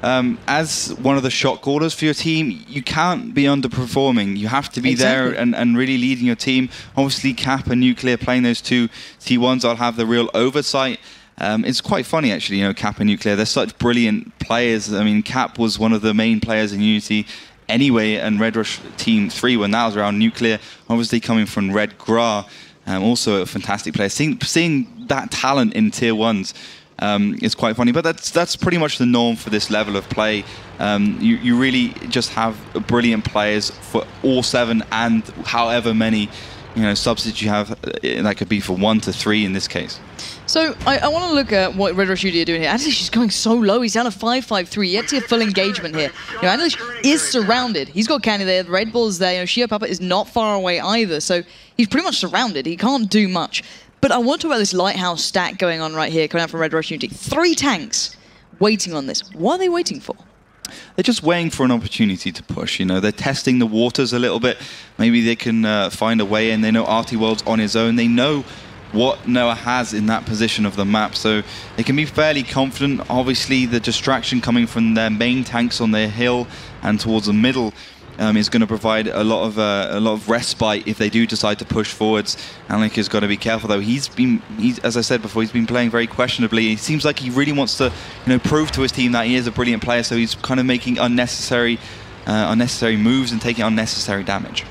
Speaker 8: um, as one of the shot callers for your team, you can't be underperforming. You have to be there and, and really leading your team. Obviously, Cap and Nuclear playing those two T1s, I'll have the real oversight. Um, it's quite funny, actually, you know, Cap and Nuclear. They're such brilliant players. I mean, Cap was one of the main players in Unity anyway, and Red Rush Team 3 when that was around. Nuclear, obviously coming from Red Gra, um, also a fantastic player. Seeing, seeing that talent in Tier 1s um, is quite funny, but that's that's pretty much the norm for this level of play. Um, you, you really just have brilliant players for all seven and however many you know substitutes you have. uh, That could be for one to three in this case.
Speaker 7: So I, I want to look at what Red Rush Unity are doing here. Adelish is going so low. He's down to 5-5-3. Yet to get full engagement here. You know, Adelish is surrounded. He's got Candy there. The Red Bull's there. You know, Shia Papa is not far away either. So he's pretty much surrounded. He can't do much. But I want to talk about this lighthouse stack going on right here, coming out from Red Rush Unity. Three tanks waiting on this. What are they waiting for?
Speaker 8: they're just waiting for an opportunity to push. You know, they're testing the waters a little bit. Maybe they can uh, find a way in. They know Artie World's on his own. They know what NOA has in that position of the map, so they can be fairly confident. Obviously, the distraction coming from their main tanks on their hill and towards the middle. Um, is going to provide a lot of uh, a lot of respite if they do decide to push forwards. Alec has got to be careful though. He's been, he's, as I said before, he's been playing very questionably. It seems like he really wants to, you know, prove to his team that he is a brilliant player. So he's kind of making unnecessary, uh, unnecessary moves and taking unnecessary damage.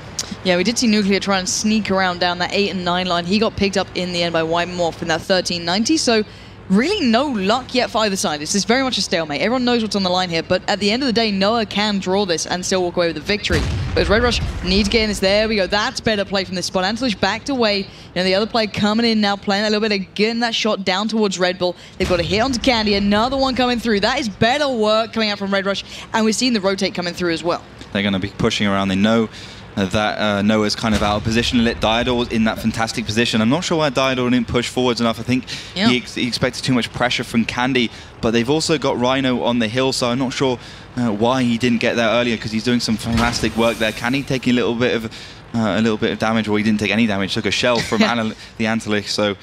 Speaker 7: Yeah, we did see Nuclear try and sneak around down that 8 and 9 line. He got picked up in the end by White Morph in that 1390. So, really no luck yet for either side. This is very much a stalemate. Everyone knows what's on the line here, but at the end of the day, NOA can draw this and still walk away with a victory. But Red Rush needs to get in this. There we go. That's better play from this spot. Antelish backed away. You know, the other player coming in now, playing a little bit of getting that shot down towards Red Bull. They've got a hit onto Candy. Another one coming through. That is better work coming out from Red Rush. And we're seeing the rotate coming through as well.
Speaker 8: They're going to be pushing around. They know that uh, NOA's kind of out of position. Let Diador in that fantastic position. I'm not sure why Diador didn't push forwards enough. I think
Speaker 7: Yeah.
Speaker 8: he, ex- he expected too much pressure from Candy, but they've also got Rhino on the hill, so I'm not sure uh, why he didn't get there earlier because he's doing some fantastic work there. Candy taking a little bit of uh, a little bit of damage, or he didn't take any damage. Took a shell from Anal- the Antelich, so.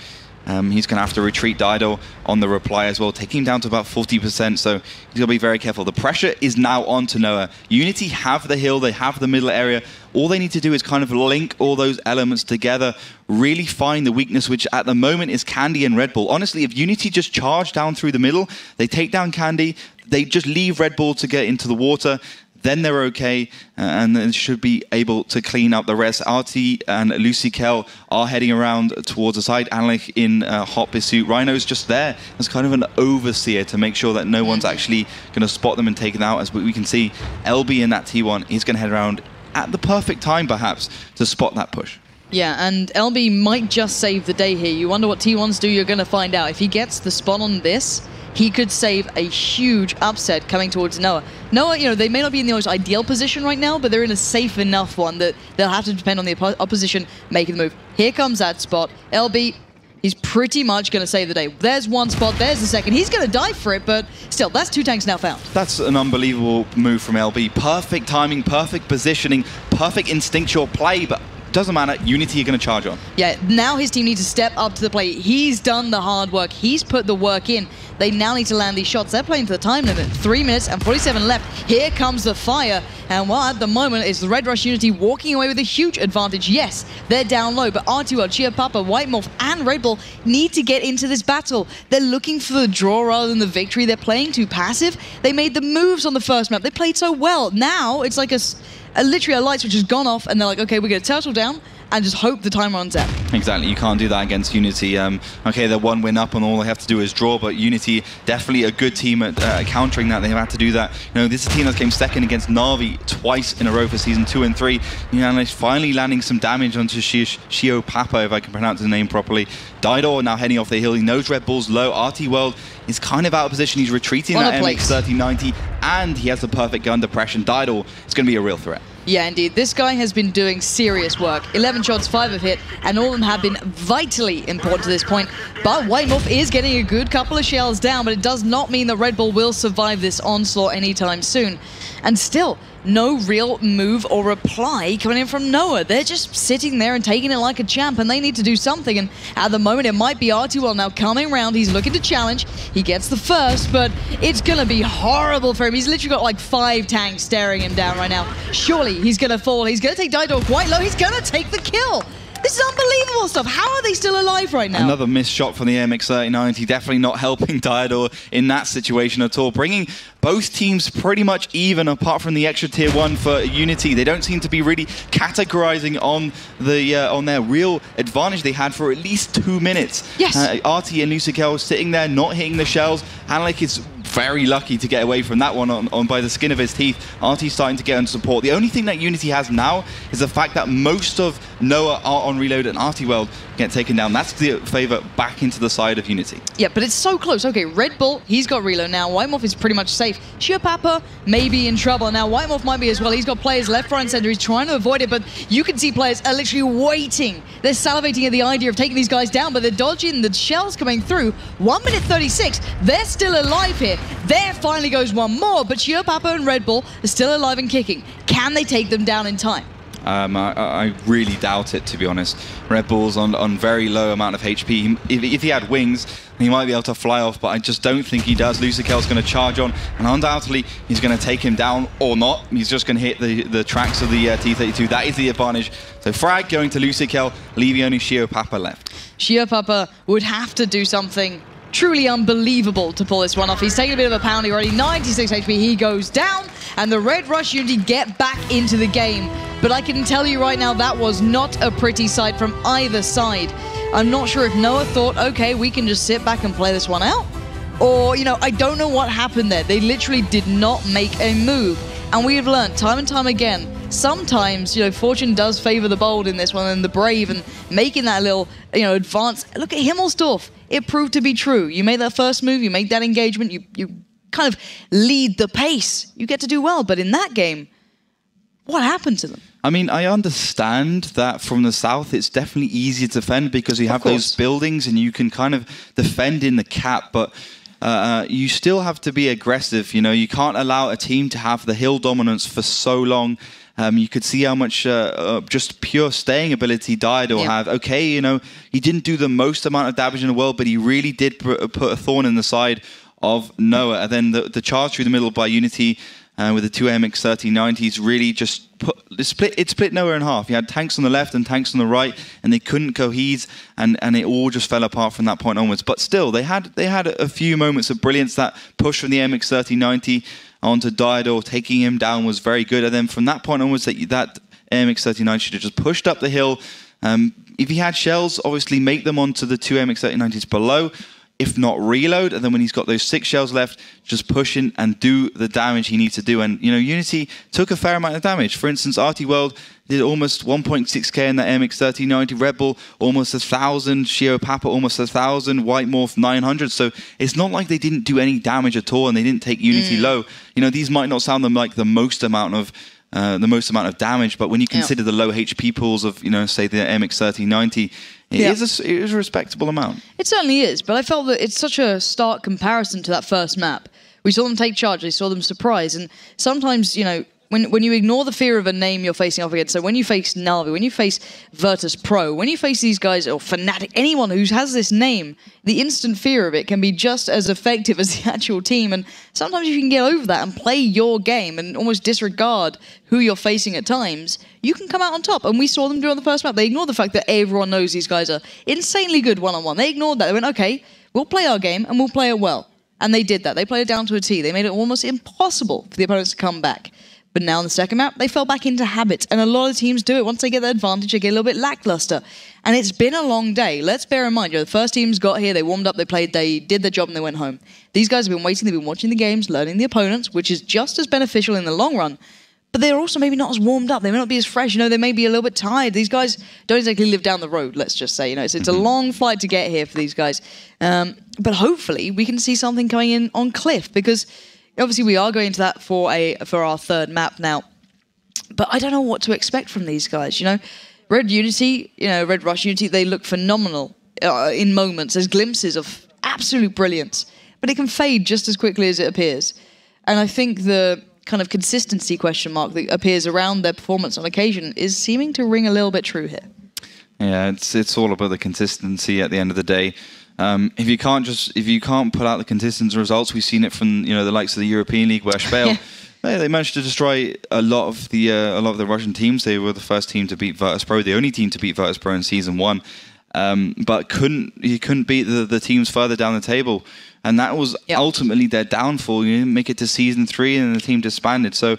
Speaker 8: Um, he's going to have to retreat Dido on the reply as well, taking him down to about 40%. So he's going to be very careful. The pressure is now on to NOA. Unity have the hill, they have the middle area. All they need to do is kind of link all those elements together, really find the weakness, which at the moment is Candy and Red Bull. Honestly, if Unity just charge down through the middle, they take down Candy, they just leave Red Bull to get into the water then they're okay uh, and they should be able to clean up the rest. Artie and Lucy Kell are heading around towards the side. Anlich in uh, hot pursuit. Rhino's just there as kind of an overseer to make sure that no one's actually going to spot them and take them out. As we can see, LB in that T1, he's going to head around at the perfect time, perhaps, to spot that push.
Speaker 7: Yeah, and LB might just save the day here. You wonder what T1s do, you're going to find out. If he gets the spot on this, he could save a huge upset coming towards NOA. NOA, you know, they may not be in the most ideal position right now, but they're in a safe enough one that they'll have to depend on the oppo opposition making the move. Here comes that spot. LB, he's pretty much going to save the day. There's one spot, there's the second. He's going to die for it, but still, that's two tanks now found.
Speaker 8: That's an unbelievable move from LB. Perfect timing, perfect positioning, perfect instinctual play, but doesn't matter. Unity you're going to charge on.
Speaker 7: Yeah, now his team needs to step up to the plate. He's done the hard work. He's put the work in. They now need to land these shots. They're playing to the time limit. Three minutes and 47 left. Here comes the fire. And well, at the moment, it's the Red Rush Unity walking away with a huge advantage. Yes, they're down low, but R2L, Chia Papa, White Morph, and Red Bull need to get into this battle. They're looking for the draw rather than the victory. They're playing too passive. They made the moves on the first map. They played so well. Now, it's like a, a literally a light switch has gone off, and they're like, okay, we're going to turtle down and just hope the time runs out.
Speaker 8: Exactly, you can't do that against Unity. Um, okay, they're one win up and all they have to do is draw, but Unity definitely a good team at uh, countering that. They've had to do that. You know, this is a team that came second against Na'Vi twice in a row for season two and three. You know, and they're finally landing some damage onto Shio Papa, if I can pronounce his name properly. Dido now heading off the hill. He knows Red Bull's low. RT World is kind of out of position. He's retreating
Speaker 7: On
Speaker 8: that. MX-3090, and he has the perfect gun depression. Dido is going to be a real threat.
Speaker 7: Yeah, indeed. This guy has been doing serious work. 11 shots, 5 have hit, and all of them have been vitally important to this point. But White Morph is getting a good couple of shells down, but it does not mean that Red Bull will survive this onslaught anytime soon. And still, no real move or reply coming in from NOA. They're just sitting there and taking it like a champ, and they need to do something. And at the moment, it might be R2L now coming around. He's looking to challenge. He gets the first, but it's going to be horrible for him. He's literally got like five tanks staring him down right now. Surely he's going to fall. He's going to take Dido quite low. He's going to take the kill. This is unbelievable stuff. How are they still alive right now?
Speaker 8: Another missed shot from the MX-3090, definitely not helping Diodor in that situation at all, bringing both teams pretty much even apart from the extra tier 1 for Unity. They don't seem to be really categorizing on the uh, on their real advantage they had for at least two minutes.
Speaker 7: Yes.
Speaker 8: Uh, Artie and Lucikel sitting there, not hitting the shells. Hanlik is very lucky to get away from that one on, on by the skin of his teeth. Artie's starting to get on support. The only thing that Unity has now is the fact that most of NOA are on reload and Artie World get taken down. That's the favor back into the side of Unity.
Speaker 7: Yeah, but it's so close. Okay, Red Bull, he's got reload now. White Morph is pretty much safe. Shia Papa may be in trouble. Now, White Morph might be as well. He's got players left, right, and center. He's trying to avoid it, but you can see players are literally waiting. They're salivating at the idea of taking these guys down, but they're dodging the shells coming through. 1 minute 36. They're still alive here. There finally goes one more, but Shia Papa and Red Bull are still alive and kicking. Can they take them down in time?
Speaker 8: Um, I, I, really doubt it, to be honest. Red Bull's on, on very low amount of HP. If, if, he had wings, he might be able to fly off, but I just don't think he does. Lucikel's going to charge on, and undoubtedly he's going to take him down or not. He's just going to hit the, the tracks of the uh, T-32. That is the advantage. So frag going to Lucikel, leaving only Shio Papa left.
Speaker 7: Shio Papa would have to do something truly unbelievable to pull this one off. He's taking a bit of a pounding already. 96 HP, he goes down, and the Red Rush Unity get back into the game. But I can tell you right now, that was not a pretty sight from either side. I'm not sure if NOA thought, okay, we can just sit back and play this one out. Or, you know, I don't know what happened there. They literally did not make a move. And we have learned time and time again, sometimes, you know, fortune does favor the bold in this one and the brave and making that little, you know, advance. Look at Himmelsdorf. It proved to be true. You made that first move, you made that engagement, you, you kind of lead the pace. You get to do well. But in that game, what happened to them?
Speaker 8: I mean, I understand that from the south, it's definitely easier to defend because you have those buildings and you can kind of defend in the cap. But uh, you still have to be aggressive. You know, you can't allow a team to have the hill dominance for so long. Um, you could see how much uh, uh, just pure staying ability Dido
Speaker 7: Yeah.
Speaker 8: have. Okay, you know, he didn't do the most amount of damage in the world, but he really did put, put a thorn in the side of NOA. And then the, the charge through the middle by Unity uh, with the two MX 3090s really just put it split it split NOA in half. You had tanks on the left and tanks on the right, and they couldn't cohese, and, and it all just fell apart from that point onwards. But still, they had they had a few moments of brilliance. That push from the MX 3090 onto Diodor, taking him down was very good. And then from that point onwards, that that MX 39 should have just pushed up the hill. Um, if he had shells, obviously make them onto the two MX 3090s below. If not, reload. And then when he's got those six shells left, just push in and do the damage he needs to do. And, you know, Unity took a fair amount of damage. For instance, RT World did almost 1.6k in that MX 3090. Red Bull almost a thousand. Shio Papa almost a thousand. White Morph 900. So it's not like they didn't do any damage at all and they didn't take Unity low. You know, these might not sound them like the most amount of uh, the most amount of damage. But when you
Speaker 7: Yeah.
Speaker 8: consider the low HP pools of, you know, say the MX 3090, it
Speaker 7: Yeah.
Speaker 8: is a s it is a respectable amount.
Speaker 7: It certainly is, but I felt that it's such a stark comparison to that first map. We saw them take charge, we saw them surprise, and sometimes, you know, when, when you ignore the fear of a name you're facing off against, so when you face Na'Vi, when you face Virtus Pro, when you face these guys, or Fnatic, anyone who has this name, the instant fear of it can be just as effective as the actual team. And sometimes if you can get over that and play your game and almost disregard who you're facing at times, you can come out on top. And we saw them do on the first map. They ignored the fact that everyone knows these guys are insanely good one on one. They ignored that. They went, okay, we'll play our game and we'll play it well. And they did that. They played it down to a T. They made it almost impossible for the opponents to come back. But now in the second map, they fell back into habit. And a lot of teams do it. Once they get the advantage, they get a little bit lackluster. And it's been a long day. Let's bear in mind, you know, the first teams got here, they warmed up, they played, they did their job, and they went home. These guys have been waiting, they've been watching the games, learning the opponents, which is just as beneficial in the long run. But they're also maybe not as warmed up. They may not be as fresh. You know, they may be a little bit tired. These guys don't exactly live down the road, let's just say. You know, it's, it's a long flight to get here for these guys. Um, but hopefully we can see something coming in on Cliff because obviously we are going into that for a for our third map now. But I don't know what to expect from these guys. You know, Red Unity, you know, Red Rush Unity, they look phenomenal uh, in moments. There's glimpses of absolute brilliance, but it can fade just as quickly as it appears. And I think the kind of consistency question mark that appears around their performance on occasion is seeming to ring a little bit true here.
Speaker 8: Yeah, it's it's all about the consistency at the end of the day. Um, if you can't just if you can't put out the consistent results, we've seen it from you know the likes of the European League where Spale they, they managed to destroy a lot of the uh, a lot of the Russian teams. They were the first team to beat Virtus Pro, the only team to beat Virtus Pro in season one, um, but couldn't you couldn't beat the, the teams further down the table, and that was
Speaker 7: Yeah.
Speaker 8: ultimately their downfall. You didn't make it to season three, and the team disbanded. So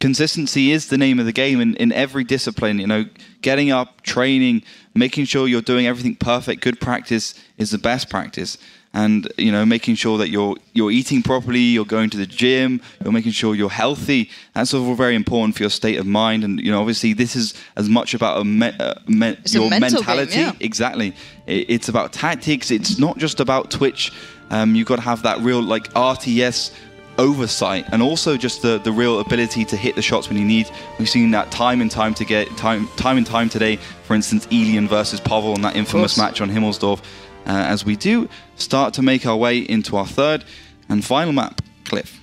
Speaker 8: consistency is the name of the game in, in every discipline. You know, getting up, training, making sure you're doing everything perfect. Good practice is the best practice. And you know, making sure that you're you're eating properly, you're going to the gym, you're making sure you're healthy. That's all very important for your state of mind. And you know, obviously, this is as much about a me, uh, me, your
Speaker 7: mental game,
Speaker 8: mentality.
Speaker 7: yeah.
Speaker 8: Exactly. It, it's about tactics. It's not just about Twitch. Um, you've got to have that real like RTS oversight and also just the, the real ability to hit the shots when you need. We've seen that time and time to get time time and time today. For instance, Elian versus Pavel in that infamous match on Himmelsdorf. Uh, as we do start to make our way into our third and final map, Cliff.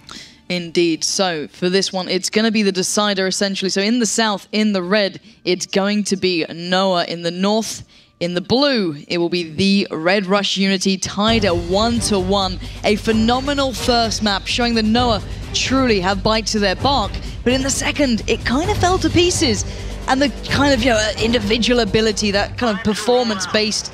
Speaker 7: Indeed. So for this one, it's going to be the decider essentially. So in the south, in the red, it's going to be NOA. In the north, in the blue, it will be the Red Rush Unity tied at one to one. A phenomenal first map showing that NOA truly have bite to their bark. But in the second, it kind of fell to pieces. And the kind of you know individual ability, that kind of performance-based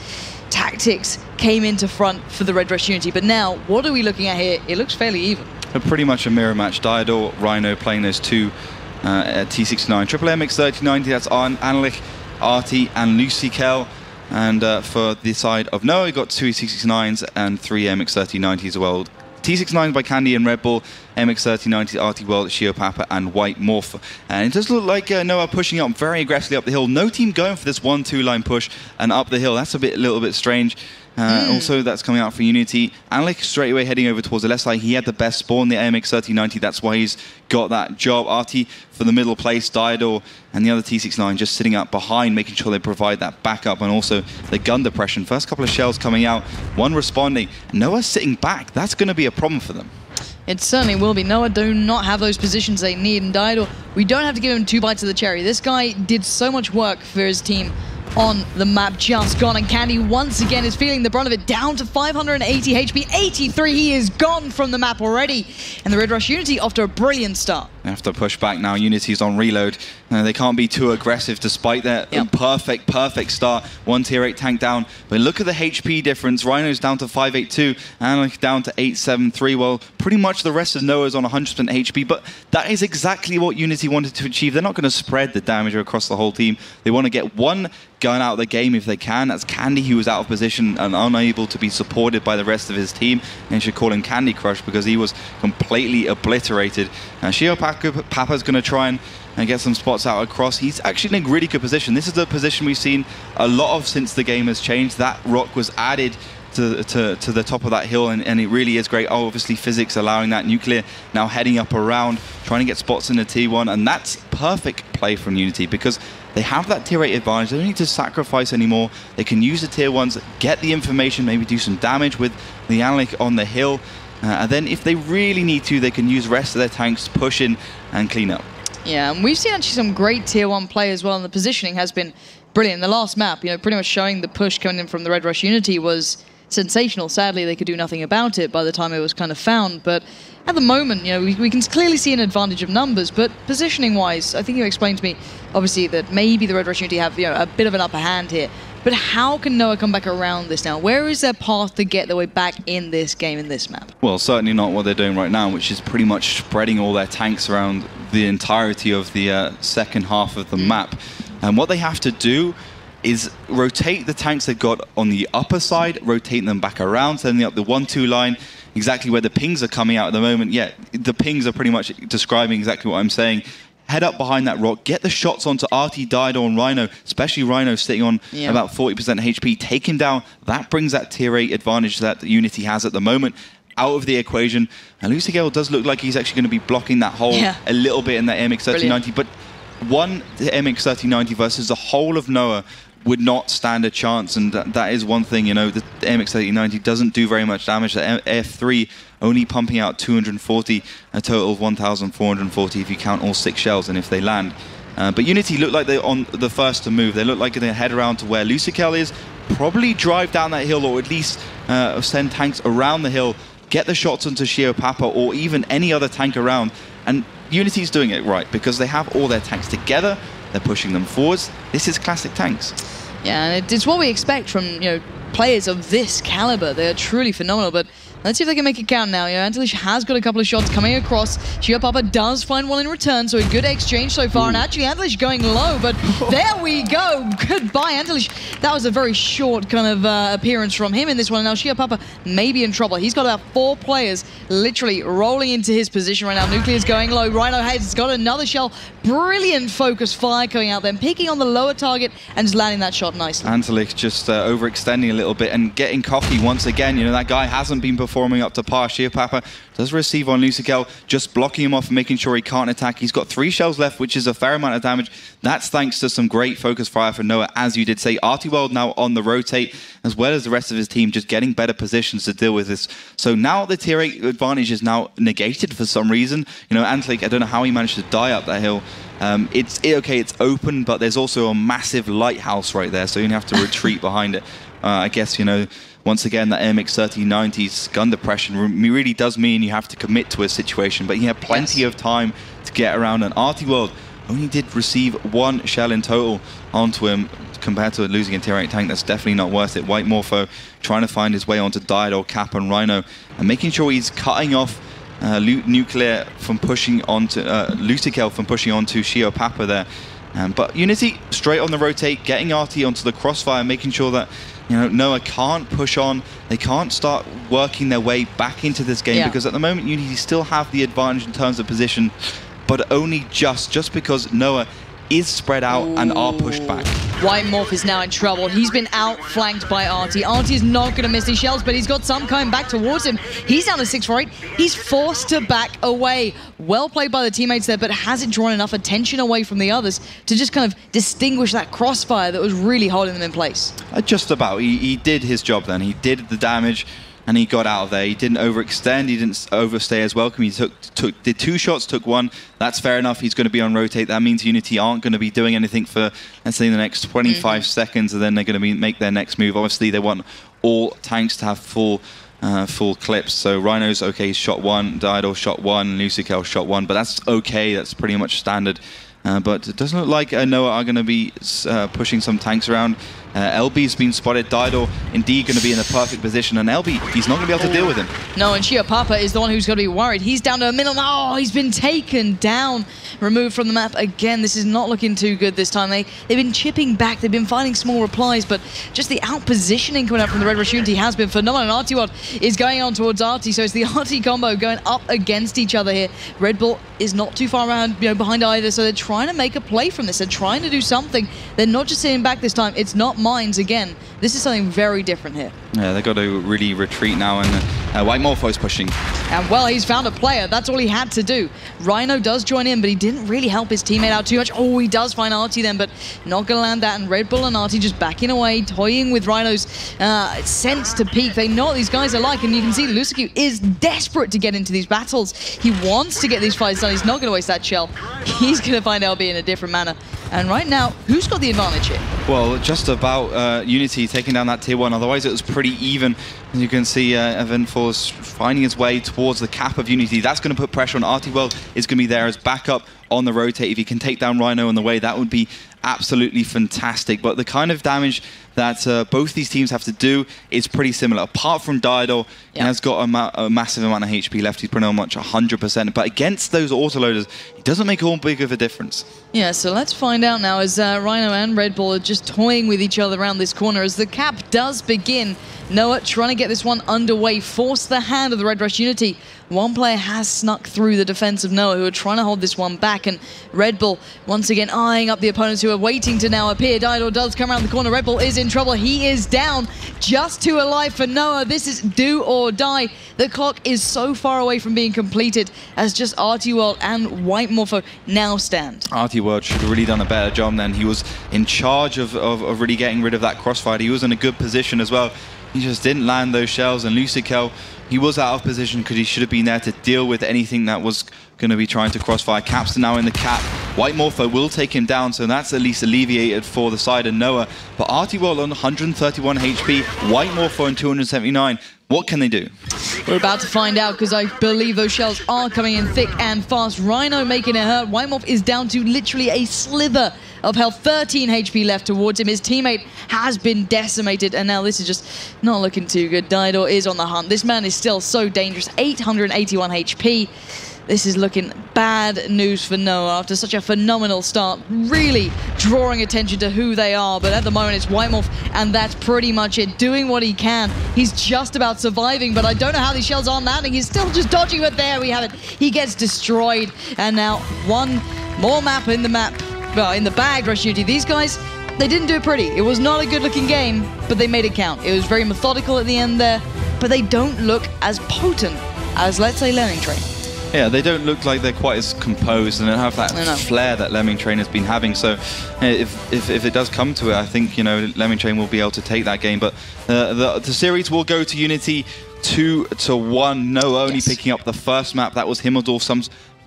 Speaker 7: tactics came into front for the Red Rush Unity. But now, what are we looking at here? It looks fairly even.
Speaker 8: Uh, pretty much a mirror match. Diodor, Rhino playing those two uh, T69. Triple MX 3090, that's An Anlich, Artie, and Lucy Kell. And uh, for the side of NOA, we got two T69s and three MX 3090s as well. T69 by Candy and Red Bull, MX 3090, Artie World, Shio Papa, and White Morph. And it does look like uh, NOA pushing up very aggressively up the hill. No team going for this one-two line push and up the hill. That's a bit, a little bit strange. Uh, Also, that's coming out for Unity. Anlik straight away heading over towards the left side. He had the best spawn, the AMX 3090. That's why he's got that job. Artie for the middle place, Diador, and the other T69 just sitting up behind, making sure they provide that backup and also the gun depression. First couple of shells coming out, one responding. NOA sitting back. That's going to be a problem for them.
Speaker 7: It certainly will be. NOA do not have those positions they need, and Dido, we don't have to give him two bites of the cherry. This guy did so much work for his team on the map, just gone, and Candy once again is feeling the brunt of it, down to 580 HP, 83, he is gone from the map already, and the Red Rush Unity off to a brilliant start.
Speaker 8: They have to push back now. Unity's on reload. They can't be too aggressive despite their
Speaker 7: Yep.
Speaker 8: perfect, perfect start. One tier 8 tank down. But look at the HP difference. Rhino's down to 582, Analyc down to 873. Well, pretty much the rest of NOA's on 100% HP. But that is exactly what Unity wanted to achieve. They're not going to spread the damage across the whole team. They want to get one gun out of the game if they can. That's Candy, who was out of position and unable to be supported by the rest of his team. And you should call him Candy Crush because he was completely obliterated. Uh, Shio Papa's going to try and, and get some spots out across. He's actually in a really good position. This is a position we've seen a lot of since the game has changed. That rock was added to, to, to the top of that hill, and, and it really is great. Oh, obviously, physics allowing that. Nuclear now heading up around, trying to get spots in the T1, and that's perfect play from Unity because they have that tier 8 advantage. They don't need to sacrifice anymore. They can use the tier 1s, get the information, maybe do some damage with the Anlik on the hill. Uh, and then if they really need to, they can use rest of their tanks, push in and clean up.
Speaker 7: Yeah, and we've seen actually some great tier one play as well, and the positioning has been brilliant. The last map, you know, pretty much showing the push coming in from the Red Rush Unity was sensational. Sadly, they could do nothing about it by the time it was kind of found, but at the moment, you know, we, we can clearly see an advantage of numbers, but positioning-wise, I think you explained to me, obviously, that maybe the Red Rush Unity have, you know, a bit of an upper hand here. But how can NOA come back around this now? Where is their path to get their way back in this game, in this map?
Speaker 8: Well, certainly not what they're doing right now, which is pretty much spreading all their tanks around the entirety of the uh, second half of the map. And what they have to do is rotate the tanks they've got on the upper side, rotate them back around, sending up the 1-2 line, exactly where the pings are coming out at the moment. Yeah, the pings are pretty much describing exactly what I'm saying. Head up behind that rock, get the shots onto RT, Dido, and Rhino, especially Rhino sitting on
Speaker 7: Yeah.
Speaker 8: about 40% HP. Take him down. That brings that tier 8 advantage that Unity has at the moment out of the equation. And Lucy Gale does look like he's actually going to be blocking that hole
Speaker 7: Yeah.
Speaker 8: a little bit in that MX 3090. But one MX 3090 versus the whole of NOA would not stand a chance. And that, that is one thing, you know, the MX 3090 doesn't do very much damage. The F3 only pumping out 240, a total of 1,440 if you count all six shells and if they land. Uh, but Unity looked like they're on the first to move. They look like they head around to where Lucikel is, probably drive down that hill or at least uh, send tanks around the hill, get the shots onto Shio Papa or even any other tank around. And Unity's doing it right because they have all their tanks together. They're pushing them forwards. This is classic tanks.
Speaker 7: Yeah, and it's what we expect from you know players of this caliber. They are truly phenomenal. But let's see if they can make it count now. You know, Antelish has got a couple of shots coming across. Shio Papa does find one in return, so a good exchange so far. And actually, Antelish going low, but there we go. Goodbye, Antelish. That was a very short kind of uh, appearance from him in this one. Now Shio Papa may be in trouble. He's got about four players literally rolling into his position right now. Nuclear's going low. Rhino has got another shell. Brilliant focus fire coming out, then picking on the lower target and just landing that shot nicely.
Speaker 8: Antelik just uh, overextending a little bit and getting cocky once again. You know, that guy hasn't been performing up to par. Shio Papa does receive on Lucikel, just blocking him off and making sure he can't attack. He's got three shells left, which is a fair amount of damage. That's thanks to some great focus fire from Noah, as you did say. Artiworld now on the rotate, as well as the rest of his team, just getting better positions to deal with this. So now the tier 8 advantage is now negated for some reason. You know, Antelik, I don't know how he managed to die up that hill. Um, it's it- okay, it's open, but there's also a massive lighthouse right there, so you have to retreat behind it. Uh, I guess you know. Once again, that MX 3090's gun depression really does mean you have to commit to a situation, but he had plenty
Speaker 7: Yes.
Speaker 8: of time to get around. And Artie World only did receive one shell in total onto him compared to losing a tier 8 tank. That's definitely not worth it. White Morpho trying to find his way onto Dido, Cap, and Rhino, and making sure he's cutting off uh, Nuclear from pushing onto uh, Lucikel from pushing onto Shio Papa there. Um, but Unity straight on the rotate, getting RT onto the crossfire, making sure that you know NOA can't push on. They can't start working their way back into this game
Speaker 7: Yeah.
Speaker 8: because at the moment Unity still have the advantage in terms of position, but only just just because NOA is spread out and are pushed back.
Speaker 7: White Morph is now in trouble. He's been outflanked by Artie. Artie is not going to miss his shells, but he's got some coming back towards him. He's down to 6 for 8. He's forced to back away. Well played by the teammates there, but has it drawn enough attention away from the others to just kind of distinguish that crossfire that was really holding them in place?
Speaker 8: Uh, just about. He, he did his job then. He did the damage and he got out of there. He didn't overextend. He didn't overstay as welcome. He took, took did two shots, took one. That's fair enough. He's going to be on rotate. That means Unity aren't going to be doing anything for, let's say, the next 25 mm-hmm. seconds, and then they're going to be, make their next move. Obviously, they want all tanks to have full uh, full clips. So Rhino's okay, shot one, Dido shot one, Lucikel shot one, but that's okay. That's pretty much standard. Uh, but it doesn't look like uh, NOA are going to be uh, pushing some tanks around. Uh, LB's been spotted. Dido indeed going to be in the perfect position. And LB, he's not going to be able to deal with him.
Speaker 7: No, and Shia Papa is the one who's going to be worried. He's down to a middle. Oh, he's been taken down, removed from the map again. This is not looking too good this time. They, they've been chipping back. They've been finding small replies, but just the out positioning coming out from the Red Rush Unity has been phenomenal. And Artiwad is going on towards Artie, so it's the Artie combo going up against each other here. Red Bull is not too far around, you know, behind either, so they're trying to make a play from this. They're trying to do something. They're not just sitting back this time. It's not mines again. This is something very different here.
Speaker 8: Yeah, they've got to really retreat now, and uh, White Morpho's pushing.
Speaker 7: And well, he's found a player. That's all he had to do. Rhino does join in, but he didn't really help his teammate out too much. Oh, he does find Artie then, but not going to land that. And Red Bull and Artie just backing away, toying with Rhino's uh, sense to peek. They know what these guys are like, and you can see Lucicu is desperate to get into these battles. He wants to get these fights done. He's not going to waste that shell. He's going to find LB in a different manner. And right now, who's got the advantage here?
Speaker 8: Well, just about uh, Unity taking down that tier one. Otherwise, it was pretty even. As you can see, uh, Eventforce finding his way towards the cap of Unity. That's going to put pressure on Artie World. Is going to be there as backup on the rotate. If he can take down Rhino on the way, that would be absolutely fantastic. But the kind of damage that uh, both these teams have to do is pretty similar. Apart from Dido, he has got a, ma a, massive amount of HP left. He's pretty much 100%. But against those autoloaders, it doesn't make all big of a difference.
Speaker 7: Yeah, so let's find out now as uh, Rhino and Red Bull are just toying with each other around this corner as the cap does begin. NOA trying to get this one underway, force the hand of the Red Rush Unity. One player has snuck through the defense of NOA, who are trying to hold this one back, and Red Bull once again eyeing up the opponents who are waiting to now appear. Dido does come around the corner. Red Bull is in trouble. He is down, just two alive for NOA. This is do or die. The clock is so far away from being completed as just Artie World and White Morpho now stand.
Speaker 8: Artie World should have really done a better job then. He was in charge of, of, of really getting rid of that crossfire. He was in a good position as well. He just didn't land those shells. And Lucikel, he was out of position because he should have been there to deal with anything that was going to be trying to crossfire. Caps are now in the cap. White Morpho will take him down, so that's at least alleviated for the side of NOA. But Artie on 131 HP, White Morpho on 279. What can they do?
Speaker 7: We're about to find out because I believe those shells are coming in thick and fast. Rhino making it hurt. White Morph is down to literally a slither of health. 13 HP left towards him. His teammate has been decimated, and now this is just not looking too good. Dido is on the hunt. This man is still so dangerous. 881 HP. This is looking bad news for NOA after such a phenomenal start. Really drawing attention to who they are. But at the moment, it's Whitemorph, and that's pretty much it. Doing what he can. He's just about surviving, but I don't know how these shells aren't landing. He's still just dodging, but there we have it. He gets destroyed. And now one more map in the map well, in the bag, Rush Unity. These guys, they didn't do it pretty. It was not a good looking game, but they made it count. It was very methodical at the end there, but they don't look as potent as, let's say, Lemming Train.
Speaker 8: Yeah, they don't look like they're quite as composed and have that flair that Lemming Train has been having. So if, if, if, it does come to it, I think, you know, Lemming Train will be able to take that game. But uh, the, the series will go to Unity two to one. No, only yes. picking up the first map. That was Himmelsdorf. Some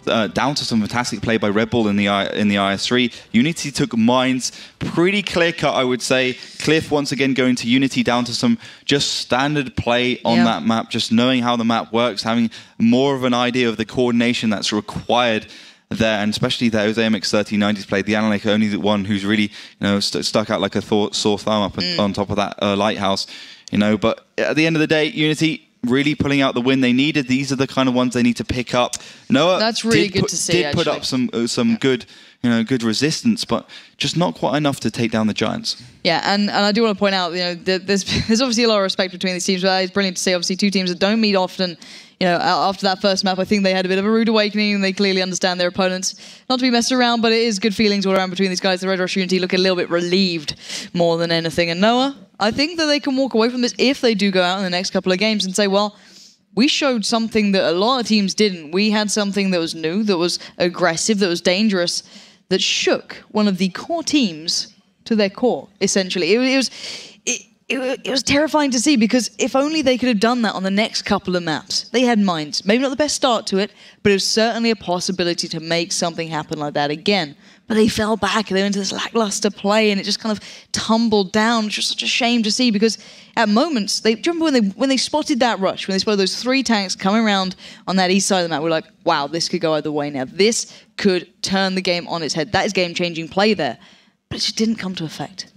Speaker 8: uh, down to some fantastic play by Red Bull in the I, in the IS3. Unity took mines pretty clear cut, I would say. Cliff once again going to Unity down to some just standard play on yeah. that map, just knowing how the map works, having more of an idea of the coordination that's required there, and especially those AMX 1390s played. The Analytic only the one who's really you know st stuck out like a sore thumb up mm. on top of that uh, lighthouse. You know, but at the end of the day, Unity really pulling out the win they needed. These are the kind of ones they need to pick up. NOA,
Speaker 7: that's really good
Speaker 8: put,
Speaker 7: to see.
Speaker 8: Did
Speaker 7: actually.
Speaker 8: put up some uh, some good you know, good resistance, but just not quite enough to take down the Giants.
Speaker 7: Yeah, and, and I do want to point out, you know, that there's there's obviously a lot of respect between these teams. But it's brilliant to see, obviously, two teams that don't meet often. You know, after that first map, I think they had a bit of a rude awakening, and they clearly understand their opponents. Not to be messed around, but it is good feelings all around between these guys. The Red Rush Unity look a little bit relieved more than anything. And NOA, I think that they can walk away from this if they do go out in the next couple of games and say, well, we showed something that a lot of teams didn't. We had something that was new, that was aggressive, that was dangerous, that shook one of the core teams to their core. Essentially, it, was- it was it, it was terrifying to see because if only they could have done that on the next couple of maps. They had minds. Maybe not the best start to it, but it was certainly a possibility to make something happen like that again. But they fell back. And they went into this lackluster play, and it just kind of tumbled down. It's just such a shame to see because at moments they do you remember when they when they spotted that rush, when they spotted those three tanks coming around on that east side of the map, we're like, wow, this could go either way now. This could turn the game on its head. That is game changing play there. But it just didn't come to effect.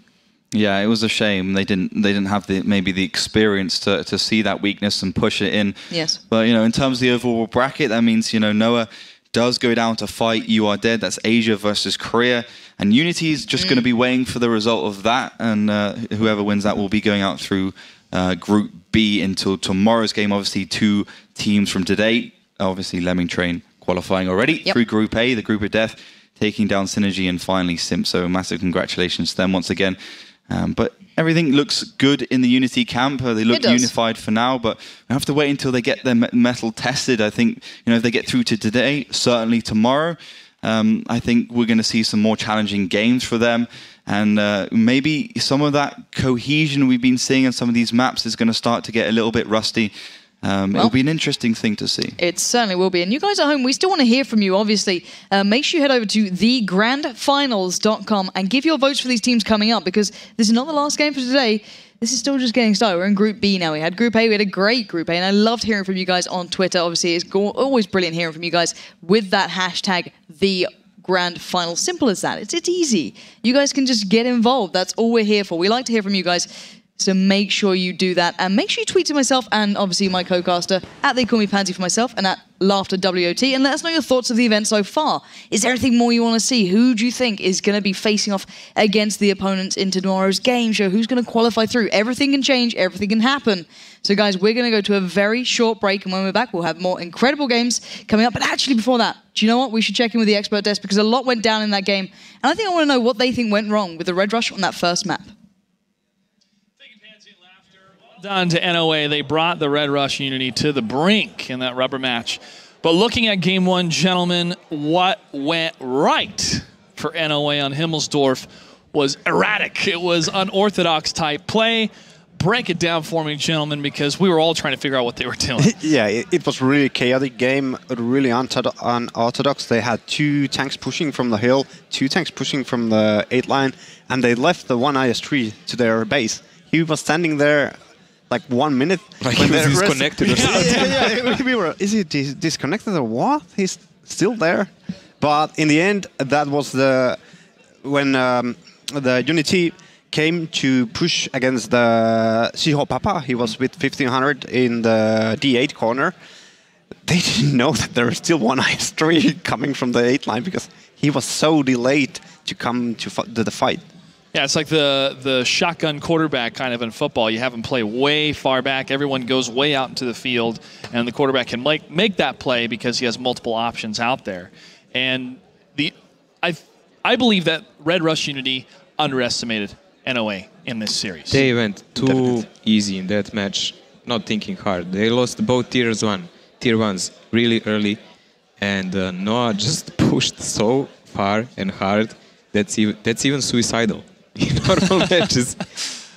Speaker 8: Yeah, it was a shame they didn't they didn't have the maybe the experience to, to see that weakness and push it in.
Speaker 7: Yes.
Speaker 8: But you know, in terms of the overall bracket, that means you know NOA does go down to fight You Are Dead. That's Asia versus Korea, and Unity is just going to be waiting for the result of that, and uh, whoever wins that will be going out through uh, Group B until tomorrow's game. Obviously, two teams from today. Obviously, Lemming Train qualifying already
Speaker 7: Yep.
Speaker 8: through Group A, the Group of Death, taking down Synergy and finally Simp. So massive congratulations to them once again. Um, but everything looks good in the Unity camp. Uh, they look unified for now, but we have to wait until they get their mettle tested. I think you know if they get through to today, certainly tomorrow. Um, I think we're going to see some more challenging games for them, and uh, maybe some of that cohesion we've been seeing on some of these maps is going to start to get a little bit rusty. Um,
Speaker 7: Well-
Speaker 8: it'll be an interesting thing to see.
Speaker 7: It certainly will be. And you guys at home, we still want to hear from you, obviously. Uh, make sure you head over to thegrandfinals.com and give your votes for these teams coming up because this is not the last game for today. This is still just getting started. We're in Group B now. We had Group A. We had a great Group A. And I loved hearing from you guys on Twitter. Obviously, it's go- always brilliant hearing from you guys with that hashtag, the grand final. Simple as that. It's, it's easy. You guys can just get involved. That's all we're here for. We like to hear from you guys. So make sure you do that. And make sure you tweet to myself and obviously my co-caster at They Call Me Pansy for myself and at Laughter WOT and let us know your thoughts of the event so far. Is there anything more you want to see? Who do you think is going to be facing off against the opponents in tomorrow's game show? Who's going to qualify through? Everything can change. Everything can happen. So guys, we're going to go to a very short break and when we're back, we'll have more incredible games coming up. But actually before that, do you know what? We should check in with the expert desk because a lot went down in that game. And I think I want to know what they think went wrong with the Red Rush on that first map.
Speaker 2: Done to NOA. They brought the Red Rush Unity to the brink in that rubber match. But looking at game one, gentlemen, what went right for NOA on Himmelsdorf was erratic. It was unorthodox type play. Break it down for me, gentlemen, because we were all trying to figure out what they were doing.
Speaker 5: Yeah, it, it was really chaotic game, really unorthodox. They had two tanks pushing from the hill, two tanks pushing from the eight line, and they left the one IS3 to their base. He was standing there like one minute.
Speaker 3: Like
Speaker 5: when
Speaker 3: he was disconnected or something.
Speaker 5: yeah, yeah, yeah. We were, is he dis- disconnected or what? He's still there. But in the end, that was the when um, the Unity came to push against the Siho Papa. He was with 1500 in the D8 corner. They didn't know that there was still one IS3 coming from the 8 line because he was so delayed to come to, to the fight.
Speaker 2: Yeah, it's like the the shotgun quarterback kind of in football. You have him play way far back. Everyone goes way out into the field, and the quarterback can make make that play because he has multiple options out there. And the I I believe that Red Rush Unity underestimated NOA in this series.
Speaker 3: They went too
Speaker 5: Definitely.
Speaker 3: easy in that match, not thinking hard. They lost both tiers one, tier ones really early, and uh, NOA just pushed so far and hard that's even, that's even suicidal in normal matches.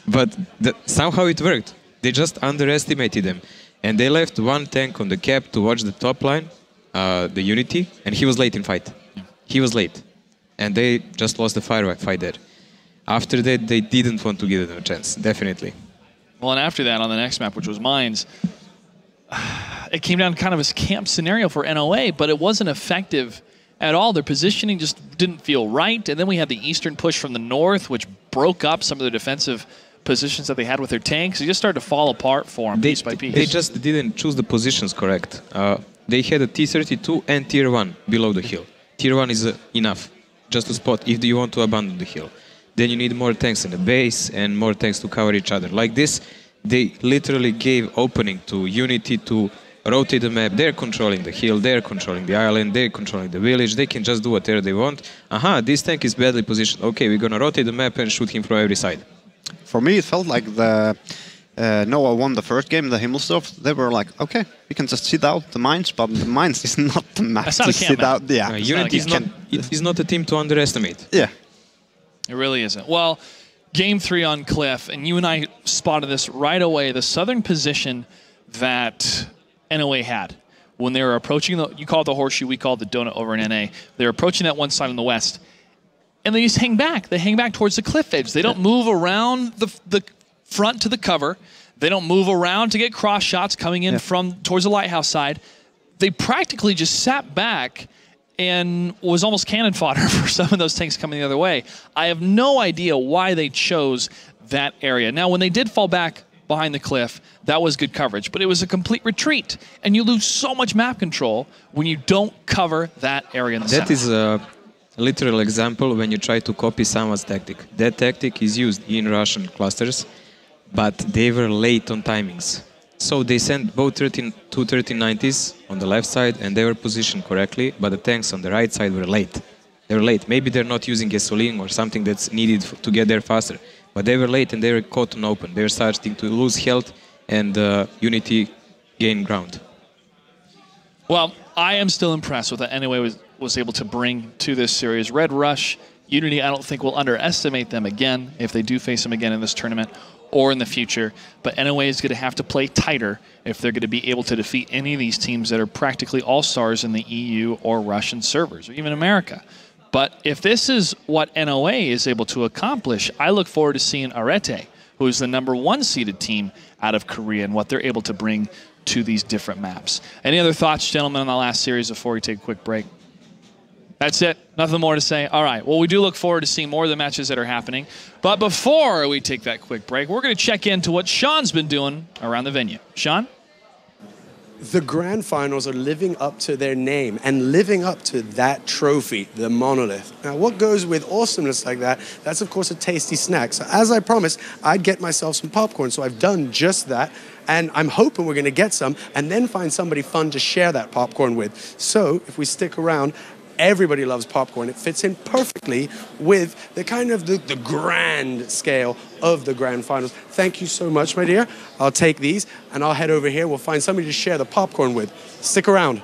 Speaker 3: But that, somehow it worked. They just underestimated them, and they left one tank on the cap to watch the top line, uh, the Unity, and he was late in fight. He was late, and they just lost the firefight there. After that, they didn't want to give them a chance, definitely.
Speaker 2: Well, and after that, on the next map, which was Mines, it came down kind of a camp scenario for NOA, but it wasn't effective at all. Their positioning just didn't feel right. And then we had the eastern push from the north, which broke up some of the defensive positions that they had with their tanks. It just started to fall apart for them
Speaker 3: They,
Speaker 2: piece by piece.
Speaker 3: they just didn't choose the positions correct. Uh, they had a T32 and Tier 1 below the hill. Tier 1 is uh, enough. just to spot if you want to abandon the hill. Then you need more tanks in the base and more tanks to cover each other. Like this, they literally gave opening to Unity to rotate the map. They're controlling the hill, they're controlling the island, they're controlling the village. They can just do whatever they want. Aha, this tank is badly positioned. Okay, we're gonna rotate the map and shoot him from every side.
Speaker 5: For me, it felt like the uh, NOA won the first game, the Himmelsdorf. They were like, okay, we can just sit out the mines, but the mines is not the map
Speaker 2: That's
Speaker 5: to sit
Speaker 2: map.
Speaker 5: out. Yeah,
Speaker 3: Uh, Unity is not, it is not a team to underestimate.
Speaker 5: yeah.
Speaker 2: It really isn't. Well, game three on Cliff, and you and I spotted this right away. The southern position that NOA had when they were approaching the, you call it the horseshoe, we call it the donut over in NA. They're approaching that one side on the west, and they just hang back. They hang back towards the cliff edge. They don't move around the the front to the cover. They don't move around to get cross shots coming in from towards the lighthouse side. They practically just sat back and was almost cannon fodder for some of those tanks coming the other way. I have no idea why they chose that area. Now, when they did fall back behind the cliff, that was good coverage, but it was a complete retreat, and you lose so much map control when you don't cover that area in the
Speaker 3: That
Speaker 2: center.
Speaker 3: is a literal example when you try to copy someone's tactic. That tactic is used in Russian clusters, but they were late on timings. So they sent both 13, two 1390s on the left side and they were positioned correctly, but the tanks on the right side were late. They were late. Maybe they're not using gasoline or something that's needed to get there faster, but they were late and they were caught on open. They were starting to lose health and uh, Unity gain ground.
Speaker 2: Well, I am still impressed with what NOA was, was able to bring to this series. Red Rush, Unity, I don't think will underestimate them again if they do face them again in this tournament or in the future. But NOA is going to have to play tighter if they're going to be able to defeat any of these teams that are practically all stars in the EU or Russian servers or even America. But if this is what NOA is able to accomplish, I look forward to seeing Arete, who is the number one seeded team out of Korea, and what they're able to bring to these different maps. Any other thoughts, gentlemen, on the last series before we take a quick break? That's it. Nothing more to say. All right. Well, we do look forward to seeing more of the matches that are happening. But before we take that quick break, we're going to check into what Sean's been doing around the venue. Sean?
Speaker 9: The grand finals are living up to their name and living up to that trophy, the monolith. Now, what goes with awesomeness like that? That's, of course, a tasty snack. So, as I promised, I'd get myself some popcorn. So, I've done just that. And I'm hoping we're going to get some and then find somebody fun to share that popcorn with. So, if we stick around, everybody loves popcorn. It fits in perfectly with the kind of the, the grand scale of the grand finals. Thank you so much, my dear. I'll take these and I'll head over here. We'll find somebody to share the popcorn with. Stick around.